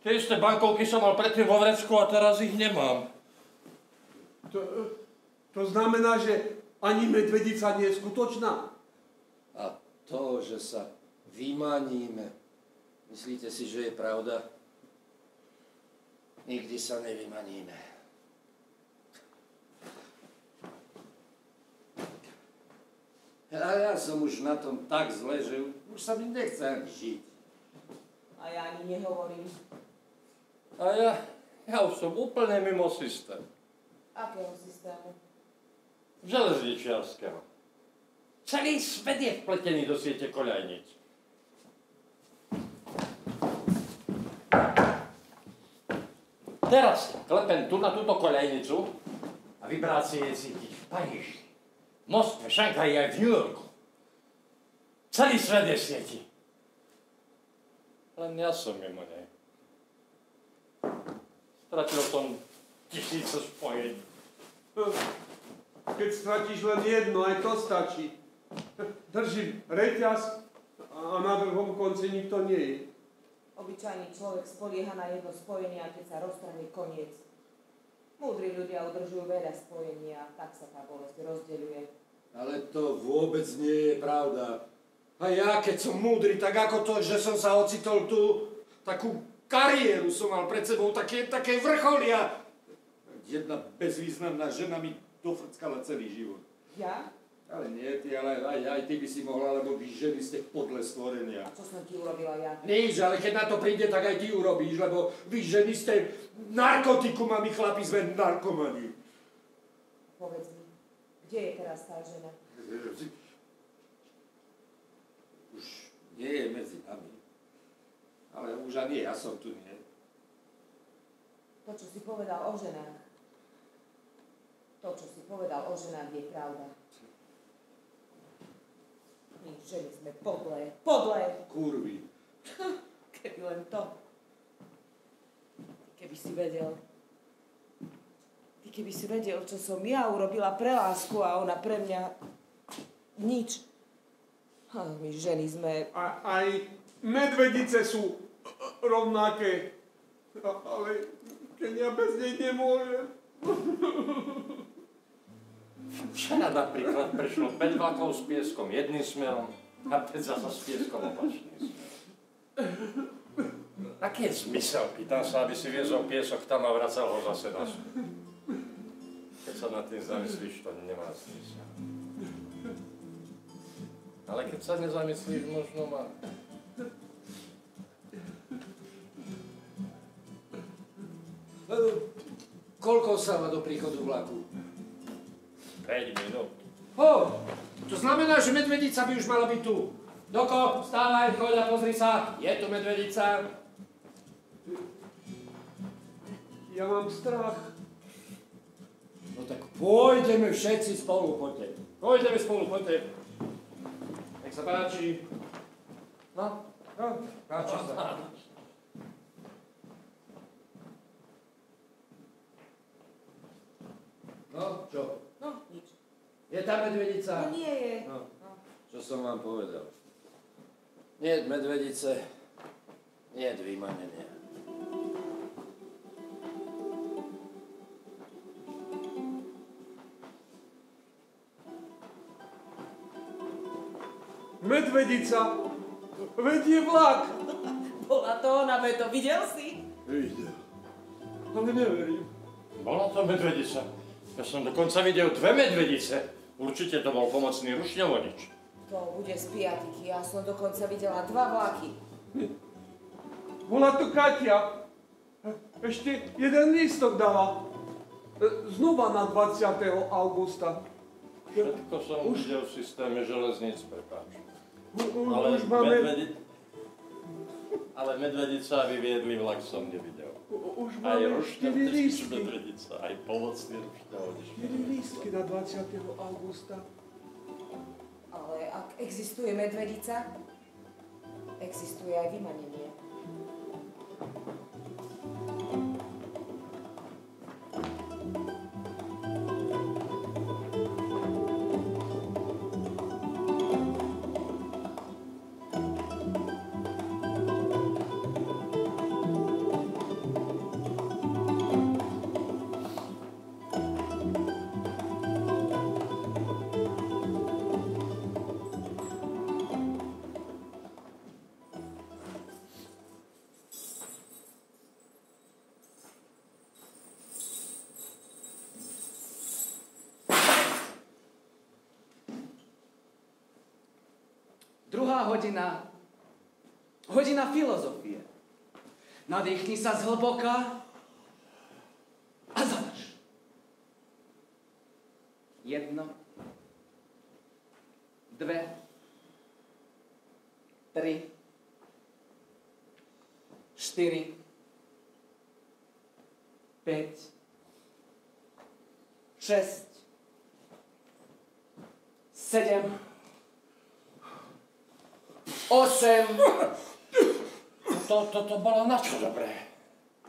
Tie isté bankovky som mal predtým vo vrecku a teraz ich nemám. To, to znamená, že ani medvedica nie je skutočná. A to, že sa vymaníme, myslíte si, že je pravda? Nikdy sa nevymaníme. A ja som už na tom tak zle, že už sa mi nechce ani žiť. a ja ani nehovorím. A ja, ja už som úplne mimo systém. Akého systému? Železničiarského. Celý svet je vpletený do siete koľajnic. Teraz klepem tu na túto koľajnicu a vibrácie cítiť v Paríži, Moskve, Šanghaji aj v New Yorku. Celý svet je sieti. Len ja som mimo nej. Stratil som tisíce spojení. Keď stratíš len jedno, aj to stačí. Držím reťaz a na druhom konci nikto nie je. Obyčajný človek spolieha na jedno spojenie a keď sa roztrhne koniec. Múdri ľudia udržujú veľa spojení a tak sa tá bolesť rozdeľuje. Ale to vôbec nie je pravda. A ja, keď som múdry, tak ako to, že som sa ocitol tu, takú kariéru som mal pred sebou, také, také vrcholia. Jedna bezvýznamná žena mi dofrckala celý život. Ja? Ale nie ty, ale aj, aj ty by si mohla, lebo vy ženy ste podle stvorenia. A čo som ti urobila ja? Nič, ale keď na to príde, tak aj ty urobíš, lebo vy ženy ste narkotikum a my chlapi sme narkomani. Povedz mi, kde je teraz tá žena? Už nie je medzi nami. Ale už ani ja som tu nie. To, čo si povedal o ženách. To, čo si povedal o ženách, je pravda. My ženy sme podlé, podlé. Kurvy. <laughs> Keby len to. Ty keby si vedel. Ty keby si vedel, čo som ja urobila pre lásku a ona pre mňa nič. A my ženy sme... A, aj medvedice sú rovnaké. Ale keď ja bez nej nemôžem. <laughs> Včera napríklad prešlo 5 vlakov s pieskom jedným smerom a 5 zasa s pieskom opačným smerom. Aký je zmysel? Pýtam sa, aby si viezol piesok tam a vracal ho zase na Keď sa nad tým zamyslíš, to nemá zmysel. Ale keď sa nezamyslíš, možno má. Koľko sa do príchodu vlaku? 5 minút. Ho, to znamená, že medvedica by už mala byť tu. Doko, vstávaj, choď a pozri sa. Je tu medvedica. Ja mám strach. No tak pôjdeme všetci spolu, poďte. Pôjdeme spolu, poďte. Nech sa páči. No, no, páči sa. No, čo? No, nič. Je tá medvedica? No nie je. No, čo som vám povedal. Nie medvedice, nie vymanenia. Medvedica vedie vlak. Bola to ona, to videl si? Videl. Ale neverím. Bola to medvedica. Ja som dokonca videl dve medvedice. Určite to bol pomocný rušňovodič. To bude z piatiky. Ja som dokonca videla dva vlaky. Bola to Katia. Ešte jeden lístok dala. E, Znova na 20. augusta. Všetko som už... videl v systéme železníc, prepáč. Ale, Už máme, medvedi... Ale medvedica vyviedli vlak som nevidel. Už Aj máme 4 rušňovodič, lístky. medvedica, aj pomocný rušňovodič. 4 lístky na 20. augusta. Ale ak existuje medvedica, existuje aj vymanenie. Hodina. Hodina filozofie. Nadýchni sa zhlboka a zadrž. Jedno. Dve. Tri. Štyri. Päť. Šesť. Sedem. Osem. To, to, to bolo na čo dobré?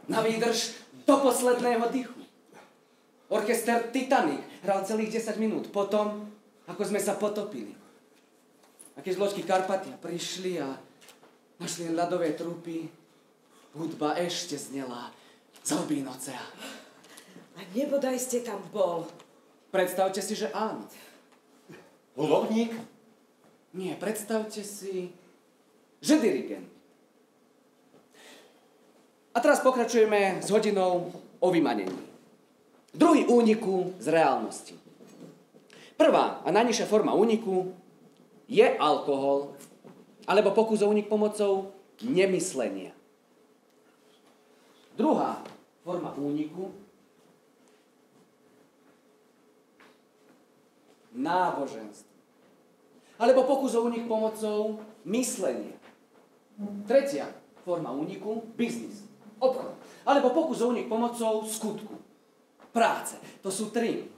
Na výdrž Do posledného dychu. Orchester Titanic hral celých 10 minút potom, ako sme sa potopili. A keď zložky Karpatia prišli a našli ľadové trupy, hudba ešte znela z hlbín oceánu. A nebodaj ste tam bol. Predstavte si, že áno. Hudobník? Nie, predstavte si, že dirigent. A teraz pokračujeme s hodinou o vymanení. Druhý úniku z reálnosti. Prvá a najnižšia forma úniku je alkohol alebo pokus o únik pomocou nemyslenia. Druhá forma úniku náboženstvo. Alebo pokus o únik pomocou myslenia. Tretia forma úniku, biznis, obchod. Alebo pokus o únik pomocou skutku, práce. To sú tri.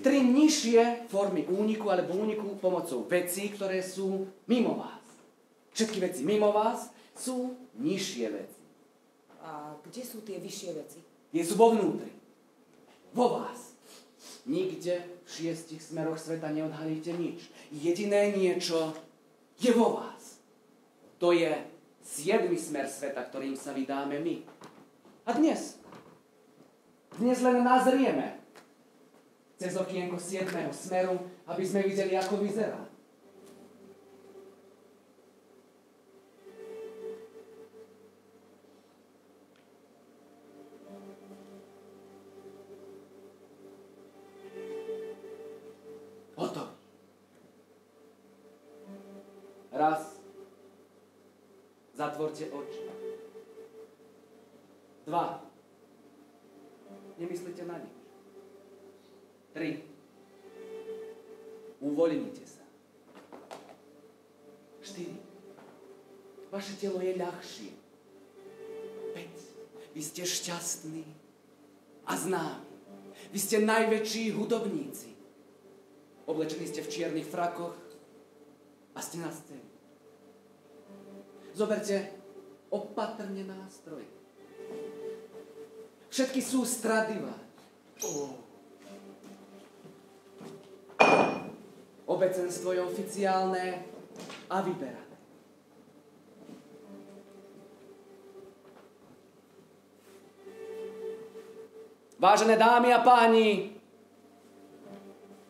Tri nižšie formy úniku alebo úniku pomocou vecí, ktoré sú mimo vás. Všetky veci mimo vás sú nižšie veci. A kde sú tie vyššie veci? Nie sú vo vnútri. Vo vás. Nikde v šiestich smeroch sveta neodhalíte nič. Jediné niečo je vo vás. To je siedmy smer sveta, ktorým sa vydáme my. A dnes? Dnes len nazrieme cez okienko siedmého smeru, aby sme videli, ako vyzerá. Zatvorte oči. Dva. Nemyslite na nič. Tri. Uvoľnite sa. Štyri. Vaše telo je ľahšie. Päť. Vy ste šťastní a známi. Vy ste najväčší hudobníci. Oblečení ste v čiernych frakoch a ste na scéne. Zoberte opatrne nástroj. Všetky sú Stradivári. Obecenstvo je oficiálne a vyberané. Vážené dámy a páni,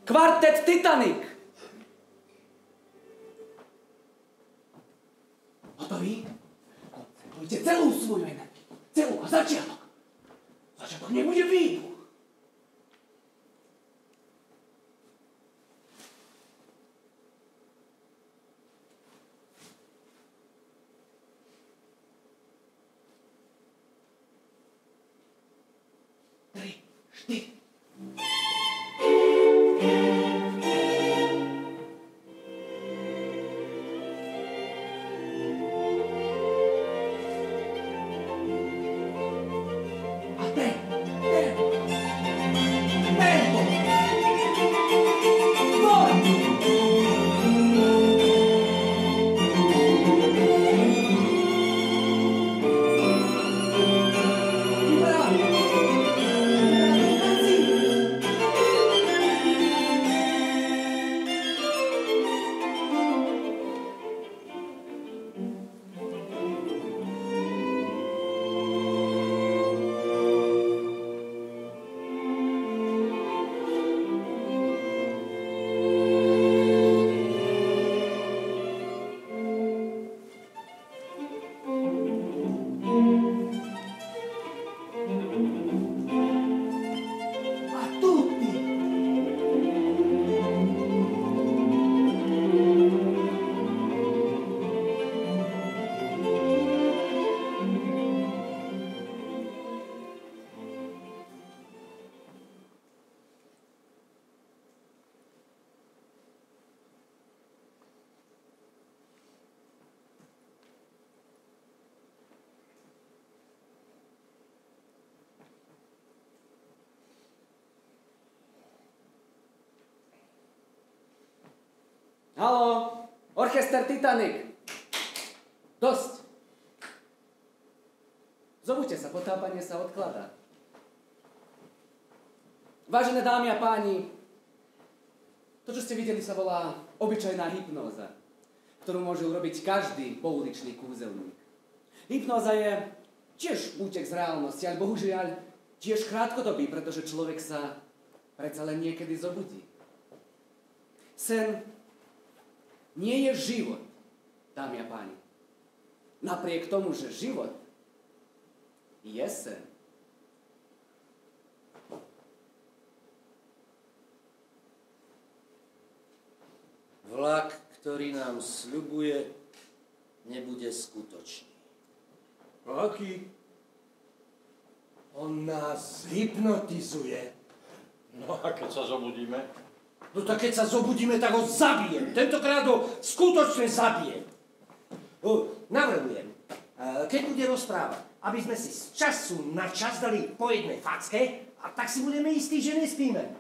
kvartet Titanic. Hotoví? Koncentrujte celú svoju energiu. Celú a začiatok. Začiatok nebude výbuch. Orchester Titanic. Dosť. Zobudte sa, potápanie sa odkladá. Vážené dámy a páni, to, čo ste videli, sa volá obyčajná hypnóza, ktorú môže urobiť každý pouličný kúzelník. Hypnóza je tiež útek z reálnosti, ale bohužiaľ tiež krátkodobý, pretože človek sa predsa len niekedy zobudí. Sen nie je život, dámy a páni. Napriek tomu, že život je sen. Vlak, ktorý nám sľubuje, nebude skutočný. Aký? On nás hypnotizuje. No a keď sa zobudíme? No tak keď sa zobudíme, tak ho zabijem. Tentokrát ho skutočne zabijem. O, navrhujem, e, keď bude rozprávať, aby sme si z času na čas dali po jednej facke, a tak si budeme istí, že nespíme.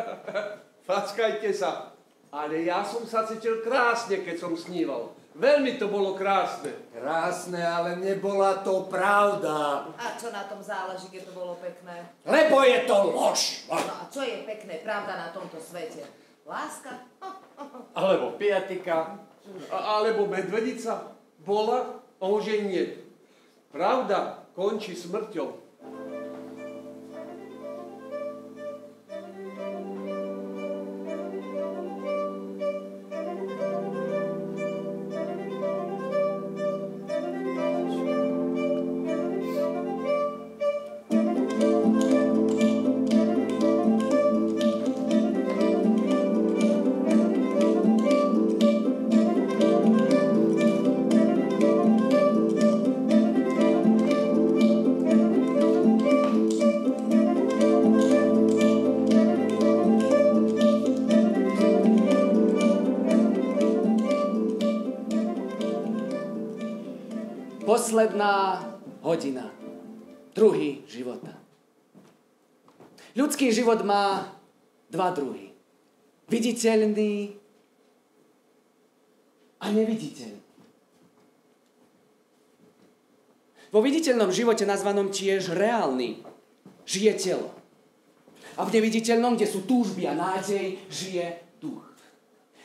<laughs> Fackajte sa. Ale ja som sa cítil krásne, keď som sníval. Veľmi to bolo krásne. Krásne, ale nebola to pravda. A čo na tom záleží, keď to bolo pekné? Lebo je to lož. No a čo je pekné, pravda na tomto svete? Láska? Alebo piatika? A, alebo medvedica bola, a už jej nie. Pravda končí smrťou. Posledná hodina. Druhý života. Ľudský život má dva druhy. Viditeľný a neviditeľný. Vo viditeľnom živote nazvanom tiež reálny žije telo. A v neviditeľnom, kde sú túžby a nádej, žije duch.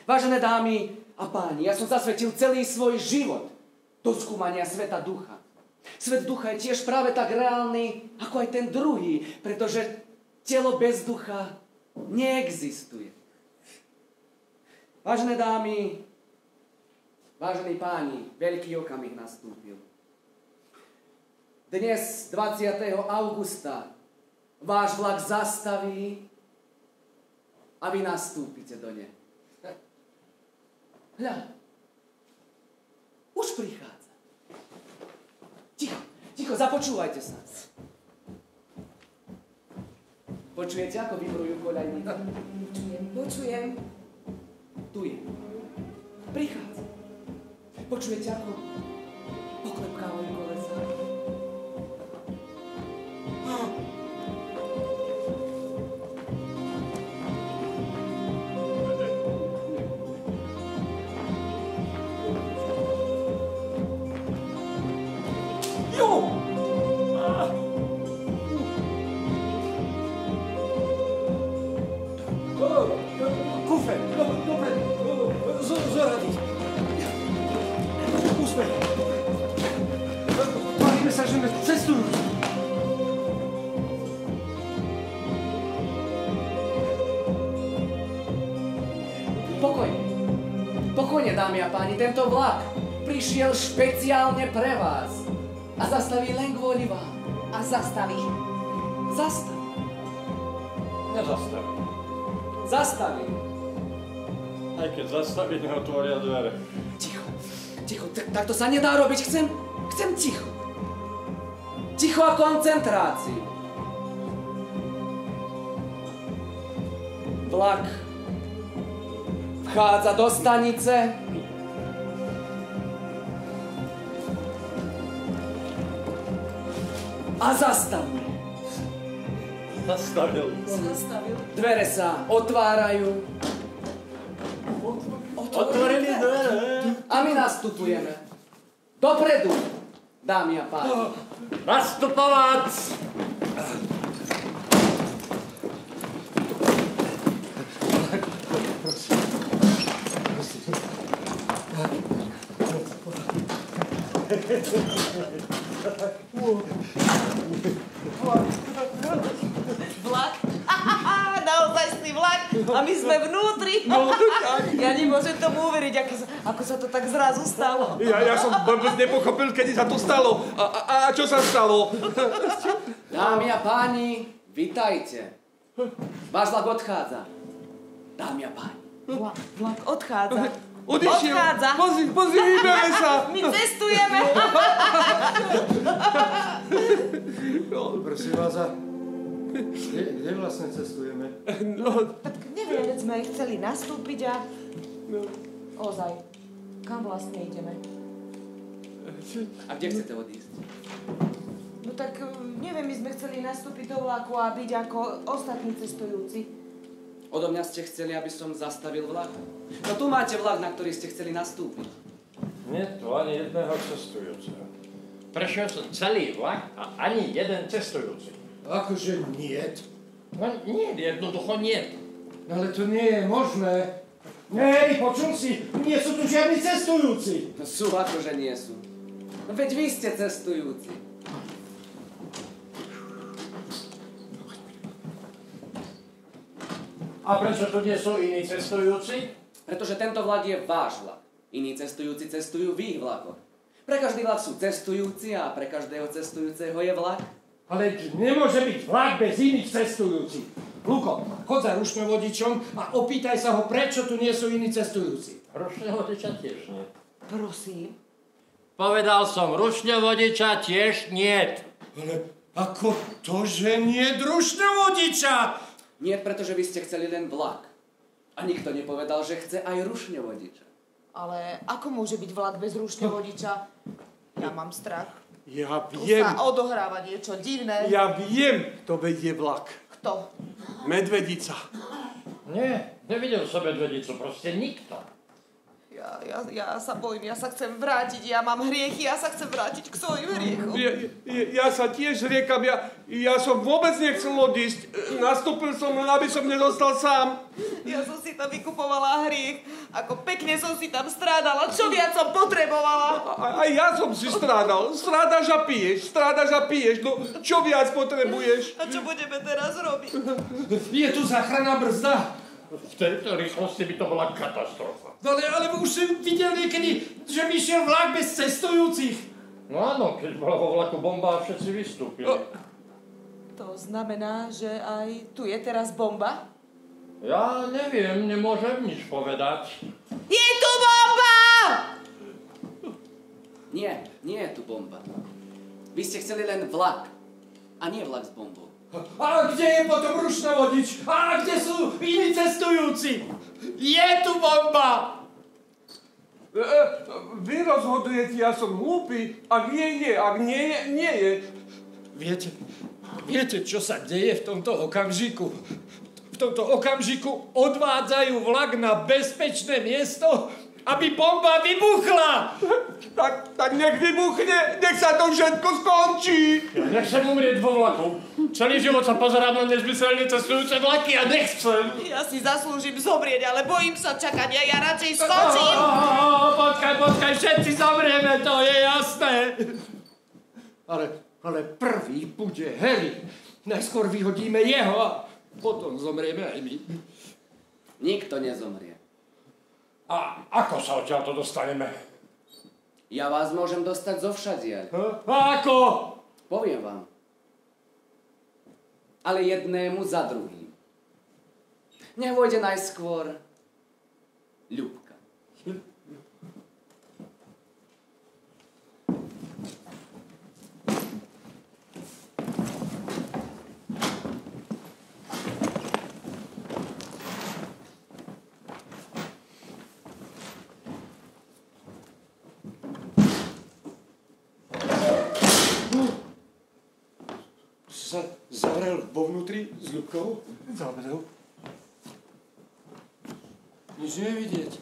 Vážené dámy a páni, ja som zasvetil celý svoj život do skúmania sveta ducha. Svet ducha je tiež práve tak reálny, ako aj ten druhý, pretože telo bez ducha neexistuje. Vážené dámy, vážení páni, veľký okamih nastúpil. Dnes, 20. augusta, váš vlak zastaví a vy nastúpite do ne. Hľa, už prichádza. Ticho, ticho, započúvajte sa. Počujete, ako vybrujú? Počujem, počujem. Tu je. Prichádza. Počujete, ako poklepkávajú kolesa? Prišiel špeciálne pre vás a zastaví len kvôli vám. A zastaví. Zastaví. Nezastaví. Zastaví. Aj keď zastaví, neotvoria dvere. Ticho, ticho, t- takto sa nedá robiť, chcem, chcem ticho. Ticho a koncentráciu. Vlak vchádza do stanice. a zastavuje. Zastavil. Zastavil. Dvere sa otvárajú. Otvorili dvere. A my nastupujeme. Dopredu, dámy a páni. Nastupovať! Thank <laughs> you. Vlak? <laughs> Naozajstný vlak a my sme vnútri. No, tak. <laughs> Ja nemôžem tomu uveriť, ako sa, ako sa to tak zrazu stalo. Ja, ja som vôbec nepochopil, kedy sa to stalo. A, a, a čo sa stalo? <laughs> Dámy a páni, vitajte. Váš vlak odchádza. Dámy a páni. Vlak, vlak odchádza. Odišiel. Odchádza. Pozri, pozri, vybere sa. <laughs> My cestujeme. Prosím vás, a kde, kde vlastne cestujeme? No, Tak neviem, veď sme chceli nastúpiť a... Ozaj, kam vlastne ideme? A kde chcete odísť? No tak, eh, neviem, my sme chceli nastúpiť do vlaku a byť ako ostatní cestujúci. Odo mňa ste chceli, aby som zastavil vlak? No tu máte vlak, na ktorý ste chceli nastúpiť. Nie tu ani jedného cestujúceho. Prešiel som celý vlak a ani jeden cestujúci. Akože niet? No nie, jednoducho nie. Ale to nie je možné. Hej, počul si, nie sú tu žiadni cestujúci. No sú, akože nie sú. No veď vy ste cestujúci. A prečo tu nie sú iní cestujúci? Pretože tento vlak je váš vlak. Iní cestujúci cestujú v ich vlakoch. Pre každý vlak sú cestujúci a pre každého cestujúceho je vlak. Ale nemôže byť vlak bez iných cestujúcich. Luko, chod za rušňovodičom a opýtaj sa ho, prečo tu nie sú iní cestujúci. Rušného vodiča tiež nie. Prosím. Povedal som, rušného vodiča tiež nie. Ale ako to, že nie rušňovodiča? Nie preto, že vy ste chceli len vlak. A nikto nepovedal, že chce aj rušňovodiča. Ale ako môže byť vlak bez rušňovodiča? Ja mám strach. ja Tu viem, sa odohráva niečo divné. ja viem, kto vedie vlak. Kto? Medvedica. Nie, nevidel som medvedicu, proste nikto. Ja, ja, ja sa bojím, ja sa chcem vrátiť, ja mám hriechy, ja sa chcem vrátiť k svojim hriechom. Ja, ja, ja sa tiež riekam, ja, ja som vôbec nechcel odísť. Nastúpil som len, aby som nedostal sám. Ja som si tam vykupovala hriech, ako pekne som si tam strádala, čo viac som potrebovala. A, aj ja som si strádal. Strádaš a piješ, strádaš a piješ. No, čo viac potrebuješ? A čo budeme teraz robiť? Je tu záchranná brzda. V tejto rýchlosti by to bola katastrofa. No ale, ale už si videl niekedy, že by šiel vlak bez cestujúcich. No áno, keď bola vo vlaku bomba a všetci vystúpili. To znamená, že aj tu je teraz bomba? Ja neviem, nemôžem nič povedať. Je tu bomba! Nie, nie je tu bomba. Vy ste chceli len vlak. A nie vlak s bombou. A kde je potom rušňovodič? A kde sú iní cestujúci? Je tu bomba! E, e, vy rozhodujete, ja som hlúpy. Ak nie, je. Ak nie je, nie je. Viete, viete, čo sa deje v tomto okamžiku? V tomto okamžiku odvádzajú vlak na bezpečné miesto, aby bomba vybuchla! Tak, tak nech vybuchne, nech sa to všetko skončí. Ja nechcem umrieť vo vlaku. Celý život sa pozerám na nezmyselne cestujúce vlaky a nechcem. Ja si zaslúžim zomrieť, ale bojím sa čakania, ja radšej skočím. Á, Počkaj, počkaj, všetci zomrieme, to je jasné. Ale, ale prvý bude Harry. Najskôr vyhodíme jeho a potom zomrieme aj my. Nikto nezomrie. A ako sa odtiaľto dostaneme? Ja vás môžem dostať zo všadiaľ. A Ako? Poviem vám. Ale jednému za druhým. Nech vojde najskôr Ľubka. Sa zavrel vo vnútri s Ľubkou? Zavrel. Nič nevidieť.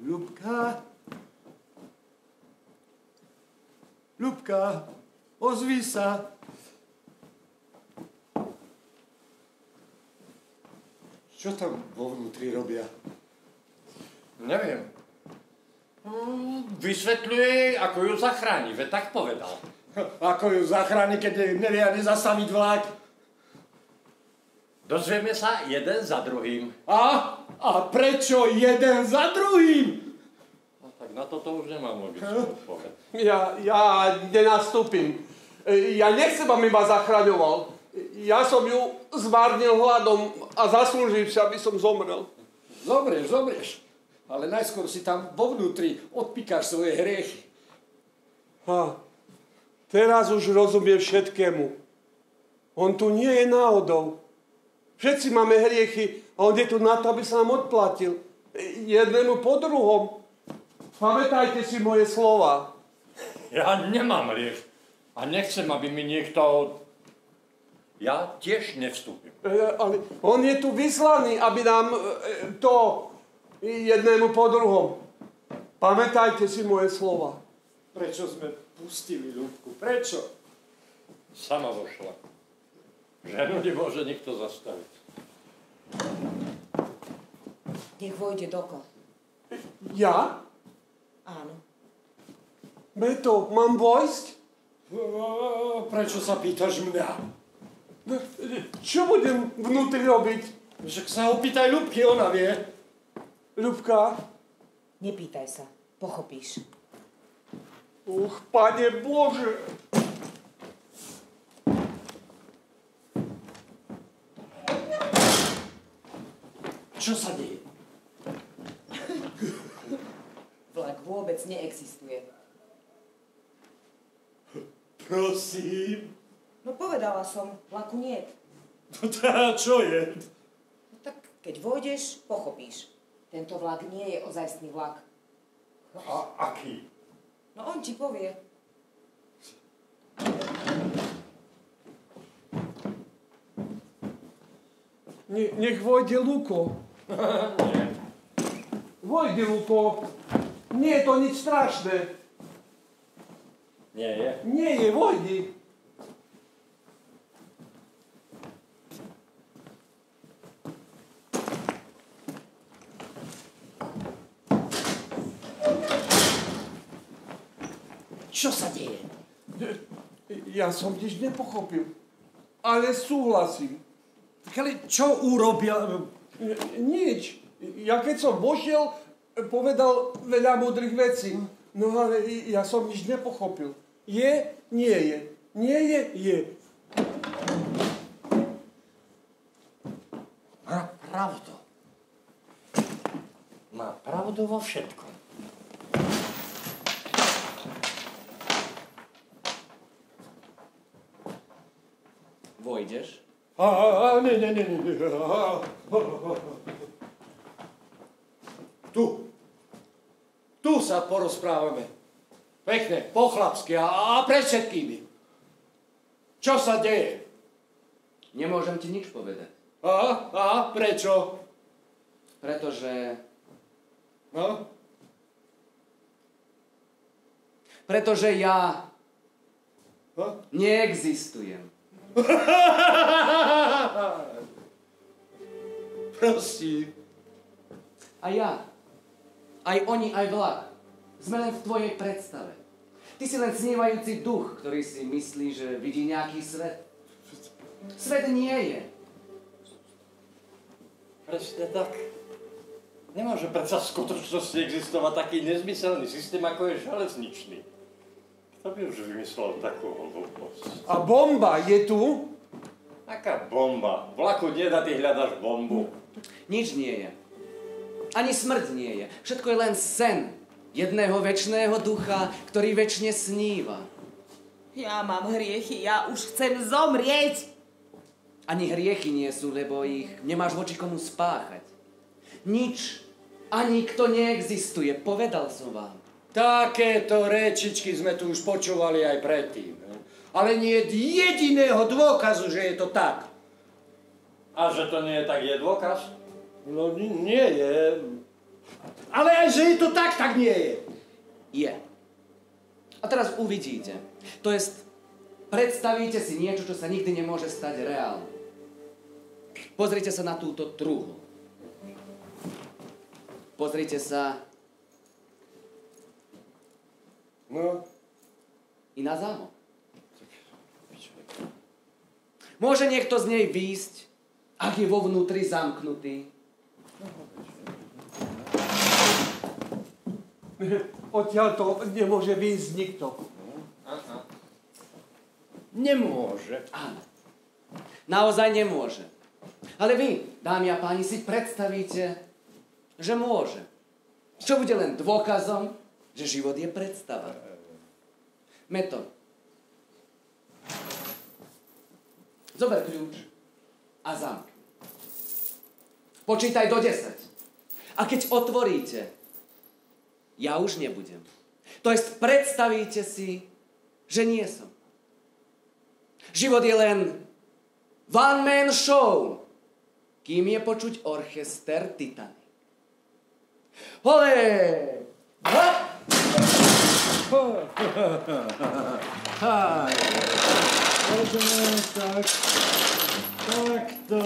Ľubka? Ľubka, ozví sa. Čo tam vo vnútri robia? Neviem. Mm, Vysvetľuje, ako ju zachráni, veď tak povedal. <laughs> Ako ju zachráni, keď nevie ani zastaviť vlak? Dozvieme sa jeden za druhým. A? A prečo jeden za druhým? No tak na toto už nemám logickú odpoveď. Ja, ja nenastúpim. E, Ja nechcem, aby ma zachraňoval. Ja som ju zmárnil hladom a zaslúžil si, aby som zomrel. Zomrieš, zomrieš. Ale najskôr si tam vo vnútri odpíkaš svoje hriechy. Ha, teraz už rozumie všetkému. On tu nie je náhodou. Všetci máme hriechy a on je tu na to, aby sa nám odplatil. Jednému po druhom. Pamätajte si moje slova. Ja nemám hriech. A nechcem, aby mi niekto... Ja tiež nevstúpim. E, Ale on je tu vyslaný, aby nám e, to jednému po druhom. Pamätajte si moje slova. Prečo sme pustili Ľubku? Prečo? Sama vošla. Ženu nemôže nikto zastaviť. Nech vojde dokol. Ja? Áno. Beto, mám vojsť? Prečo sa pýtaš mňa? Čo budem vnútri robiť? Však sa opýtaj Ľubky, ona vie. Ľubka? Nepýtaj sa. Pochopíš. Uch, pane Bože. Čo sa deje? Vlak vôbec neexistuje. Prosím. No povedala som, vlaku nie. <laughs> No tá, čo je? No tak keď vojdeš, pochopíš. Tento vlak nie je ozajstný vlak. A aký? No on ti povie. Ne, nech vojde Luko. <laughs> Vojde Luko. Nie je to nič strašné. Nie je. Nie je, vojdi. Čo sa deje? Ja som nič nepochopil. Ale súhlasím. Tak ale čo urobil? Nič. Ja keď som vošiel, povedal veľa múdrych vecí. No ale ja som nič nepochopil. Je, nie je. Nie je, je. Má pravdu. Má pravdu vo všetkom. Vojdeš? A, a, a, nie, nie, nie, nie. a, a, a. Tu. Tu sa porozprávame. Pekne, po chlapsky a, a pred všetkými. Čo sa deje? Nemôžem ti nič povedať. A, a, prečo? Pretože... No? Pretože ja A? neexistujem. <laughs> Prosím. A ja, aj oni, aj vlak, sme len v tvojej predstave. Ty si len snívajúci duch, ktorý si myslí, že vidí nejaký svet. Svet nie je. Presne tak. Nemôže predsa v skutočnosti existovať taký nezmyselný systém, ako je železničný. Kto by už vymyslel takú hlúposť? A bomba je tu? Aká bomba? Vlaku deda ty hľadaš bombu. Nič nie je. Ani smrť nie je. Všetko je len sen jedného väčšného ducha, ktorý väčšine sníva. Ja mám hriechy, ja už chcem zomrieť. Ani hriechy nie sú, lebo ich nemáš voči komu spáchať. Nič, ani kto neexistuje, povedal som vám. Takéto rečičky sme tu už počúvali aj predtým. ne? Ale nie je jediného dôkazu, že je to tak. A že to nie je tak, je dôkaz? No nie je. Ale aj, že je to tak, tak nie je. Je. A teraz uvidíte. To jest, predstavíte si niečo, čo sa nikdy nemôže stať reálne. Pozrite sa na túto truhlu. Pozrite sa No, i na zámok. Môže niekto z nej výjsť, ak je vo vnútri zamknutý? <laughs> Odtiaľ to nemôže výjsť nikto. Nemôže. Áno. Naozaj nemôže. Ale vy, dámy a páni, si predstavíte, že môže. Čo bude len dôkazom, že život je predstava. Meto. Zober kľúč a zamkni. Počítaj do 10. A keď otvoríte, ja už nebudem. To jest predstavíte si, že nie som. Život je len one man show, kým je počuť orchester Titanic. Hole! Hop! Poďme tak. Takto.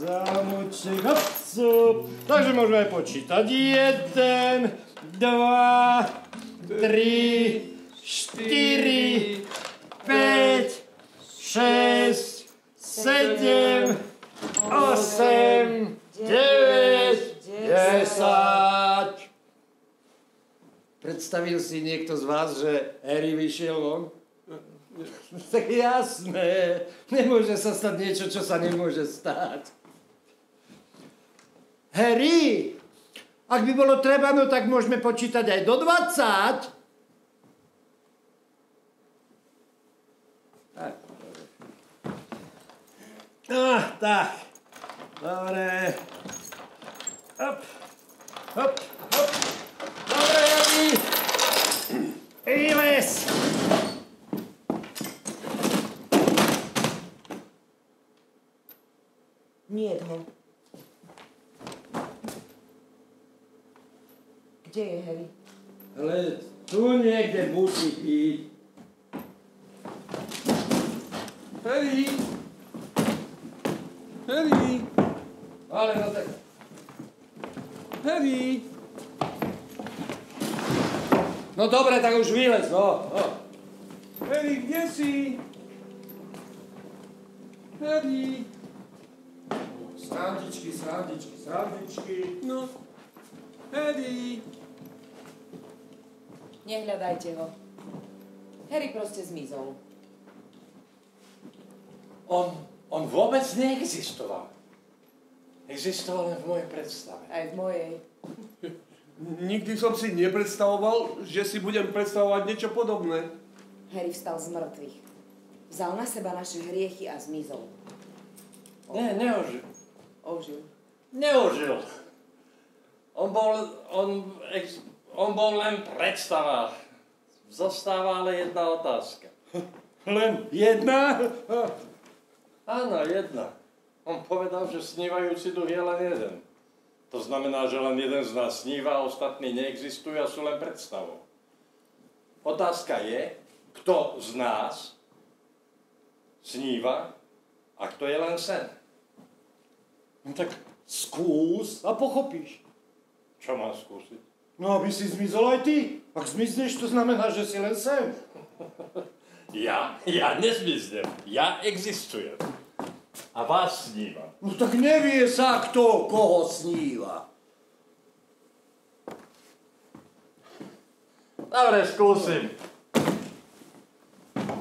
Zámoček. Hop, sup. Takže môžeme počítať. Jeden, dva, tri, štyri, päť, šesť, sedem, Predstavil si niekto z vás, že Harry vyšiel von? <laughs> Tak jasné. Nemôže sa stať niečo, čo sa nemôže stať. Harry, ak by bolo treba, no tak môžeme počítať aj do 20. Tak. Ah, tak. Dobre. Hop, hop, hop. Dobre, Harry. Vylez. Nie ho. Kde je Harry? Ale tu niekde musí byť. Harry! Harry! Ale no tak... Harry! No dobre, tak už vylez, no. no. Harry, kde si? Harry! Srandičky, srandičky, srandičky. No. Harry! Nehľadajte ho. Harry proste zmizol. On, on vôbec neexistoval. Existoval len v mojej predstave. Aj v mojej. Nikdy som si nepredstavoval, že si budem predstavovať niečo podobné. Harry vstal z mŕtvych. Vzal na seba naše hriechy a zmizol. Nie, neožil. Ožil. Neožil. On bol, on, ex, on bol len predstava. Zostáva ale jedna otázka. <laughs> Len jedna? <laughs> Áno, jedna. On povedal, že snívajúci duch je len jeden. To znamená, že len jeden z nás sníva a ostatní neexistujú a sú len predstavou. Otázka je, kto z nás sníva a kto je len sen. No tak skús a pochopíš. Čo mám skúsiť? No aby si zmizol aj ty. Ak zmizneš, to znamená, že si len sem. Ja? Ja nezmiznem. Ja existujem. A vás snívam. No tak nevie sa, kto koho sníva. Dobre, skúsim.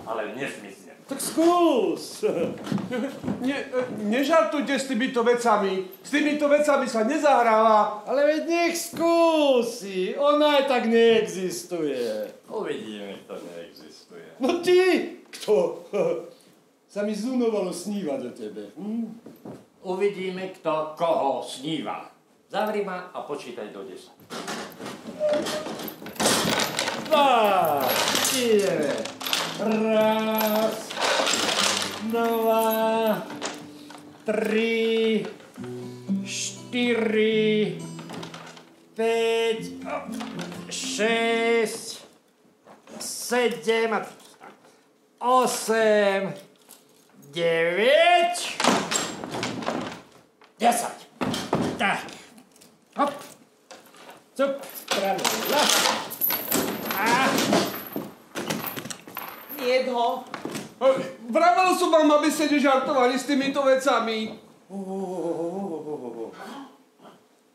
Ale nezmiznem. Tak skús. <laughs> Ne, nežartujte s týmito vecami. S týmito vecami sa nezahráva. Ale veď nech skúsi. Ona aj tak neexistuje. Uvidíme, kto neexistuje. No ty! Kto? <laughs> Sa mi zunovalo snívať o tebe. Hm? Uvidíme, kto koho sníva. Zavri ma a počítaj do 10. Dva. Ideme. Raz dva, tri, štyri, päť, šesť, sedem, osem, deväť, desať. Tak. Hop. Cup. Pravila. A. Jedho sú vám, aby ste nežartovali s týmito vecami.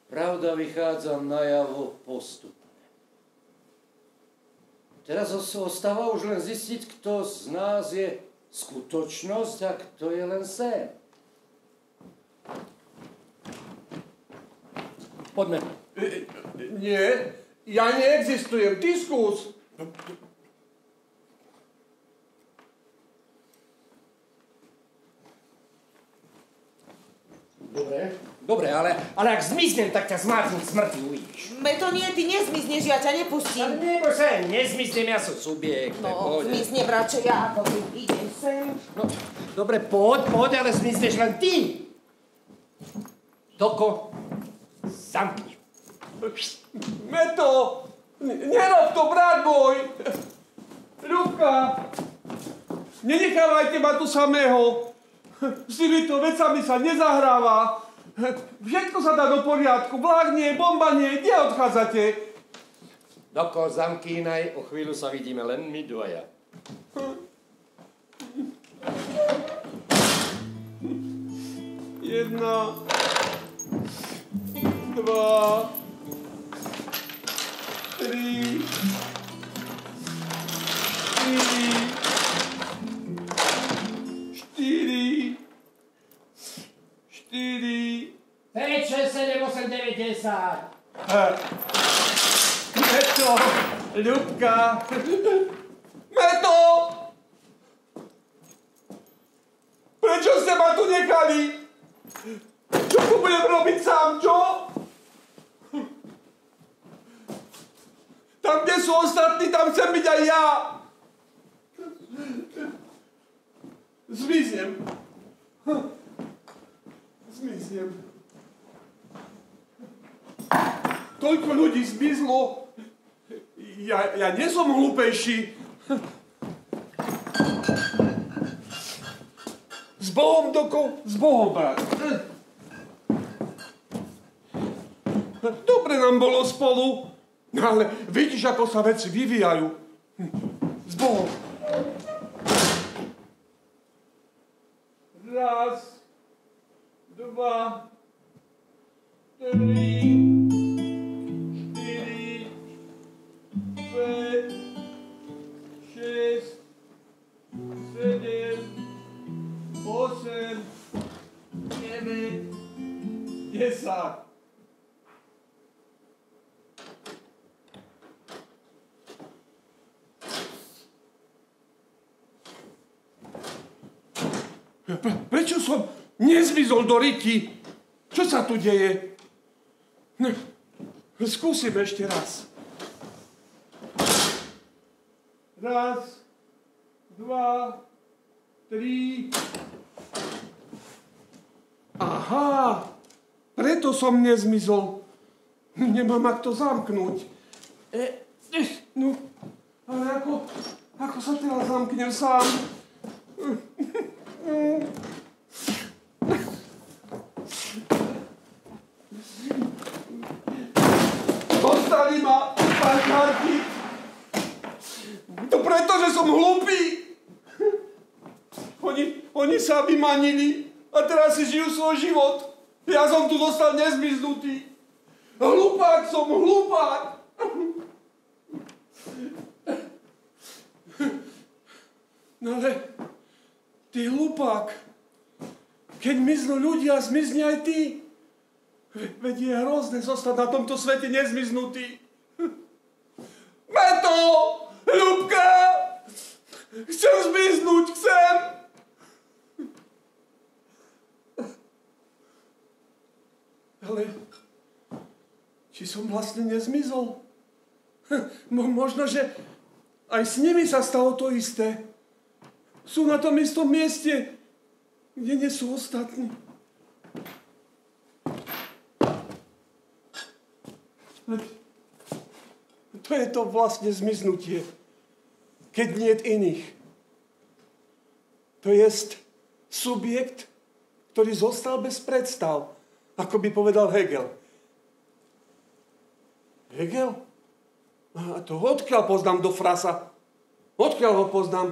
Pravda vychádza najavo postupne. Teraz os- ostáva už len zistiť, kto z nás je skutočnosť a kto je len sen. Poďme. E, Nie, ja neexistujem, ty skús. Dobre. Dobre, ale, ale ak zmiznem, tak ťa zmáznem smrti, uvidíš. Me to nie, ty nezmizneš, ja ťa Ale nepustím. nebo sa, nezmiznem, ja som subjekt. No, zmiznem radšej ja, ako ty idem sem. No, dobre, poď, poď, ale zmizneš len ty. Toko, zamkni. Meto, nerob to, brat môj. Ľubka, nenechávajte ma tu samého. S týmito vecami sa nezahráva. Všetko sa dá do poriadku. Vláhne, bomba nie, kde odchádzate? Doko, zamkínaj, o chvíľu sa vidíme len my dvaja. Jedna, dva, tri, štyri, štyri, 5, 6, 7, 8, 9, 10. Meto, Ľubka, Meto! Prečo ste ma tu nechali? Čo tu budem robiť sám, čo? Tam, kde sú ostatní, tam chcem byť aj ja. Zmiznem. Zmiznem. Toľko ľudí zmizlo. Ja, ja nie som hlúpejší. S Bohom, Doko, s Bohom, brat. Dobre nám bolo spolu, ale vidíš, ako sa veci vyvíjajú. S Bohom. Raz, dva, tri, štyri, päť, šesť, sedem, osem, deväť, desať. Pre- Prečo som nezmizol do Riti? Čo sa tu deje? Ne, skúsim ešte raz. Raz, dva, tri. Aha, preto som nezmizol. Nemám ak to zamknúť. E, e, no, ale ako, ako sa teraz zamknem sám? Dostali ma pankárky. To preto, že som hlupý. Oni, oni sa vymanili a teraz si žijú svoj život. Ja som tu dostal nezmiznutý. Hlupák som, hlupák. No ale, ty hlupák, keď miznú ľudia, zmizni aj ty. Ve- Veď je hrozné zostať na tomto svete nezmiznutý. Meto! Ľubka! Chcem zmiznúť, chcem! Ale či som vlastne nezmizol? Mo- možno, že aj s nimi sa stalo to isté. Sú na tom istom mieste, kde nie sú ostatní. To je to vlastne zmiznutie, keď nie iných. To jest subjekt, ktorý zostal bez predstav, ako by povedal Hegel. Hegel? A to odkiaľ poznám do frasa? Odkiaľ ho poznám?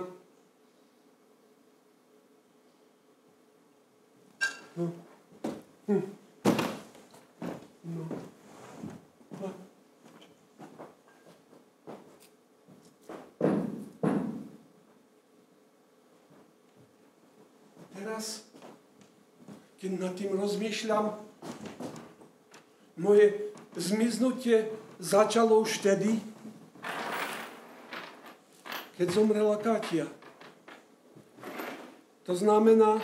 Teraz, keď nad tým rozmýšľam, moje zmiznutie začalo už vtedy, keď zomrela Katia. To znamená,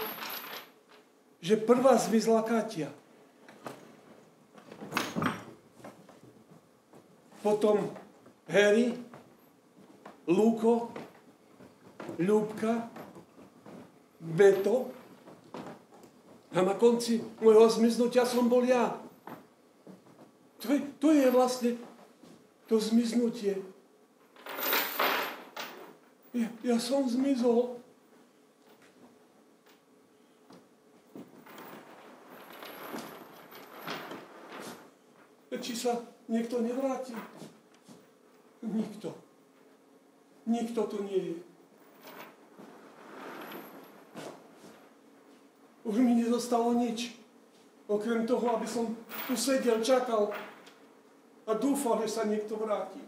že prvá zmizla Katia. Potom Harry, Luko, Ľubka, Beto a na konci môjho zmiznutia som bol ja. To je, to je vlastne to zmiznutie. Ja, ja som zmizol. Či sa niekto nevráti? Nikto. Nikto tu nie je. Už mi nezostalo nič. Okrem toho, aby som tu sedel, čakal a dúfal, že sa niekto vráti.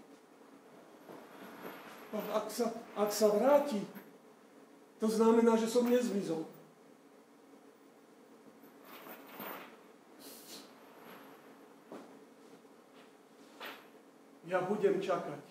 A ak sa, ak sa vráti, to znamená, že som nezmizol. Ja budem čakať.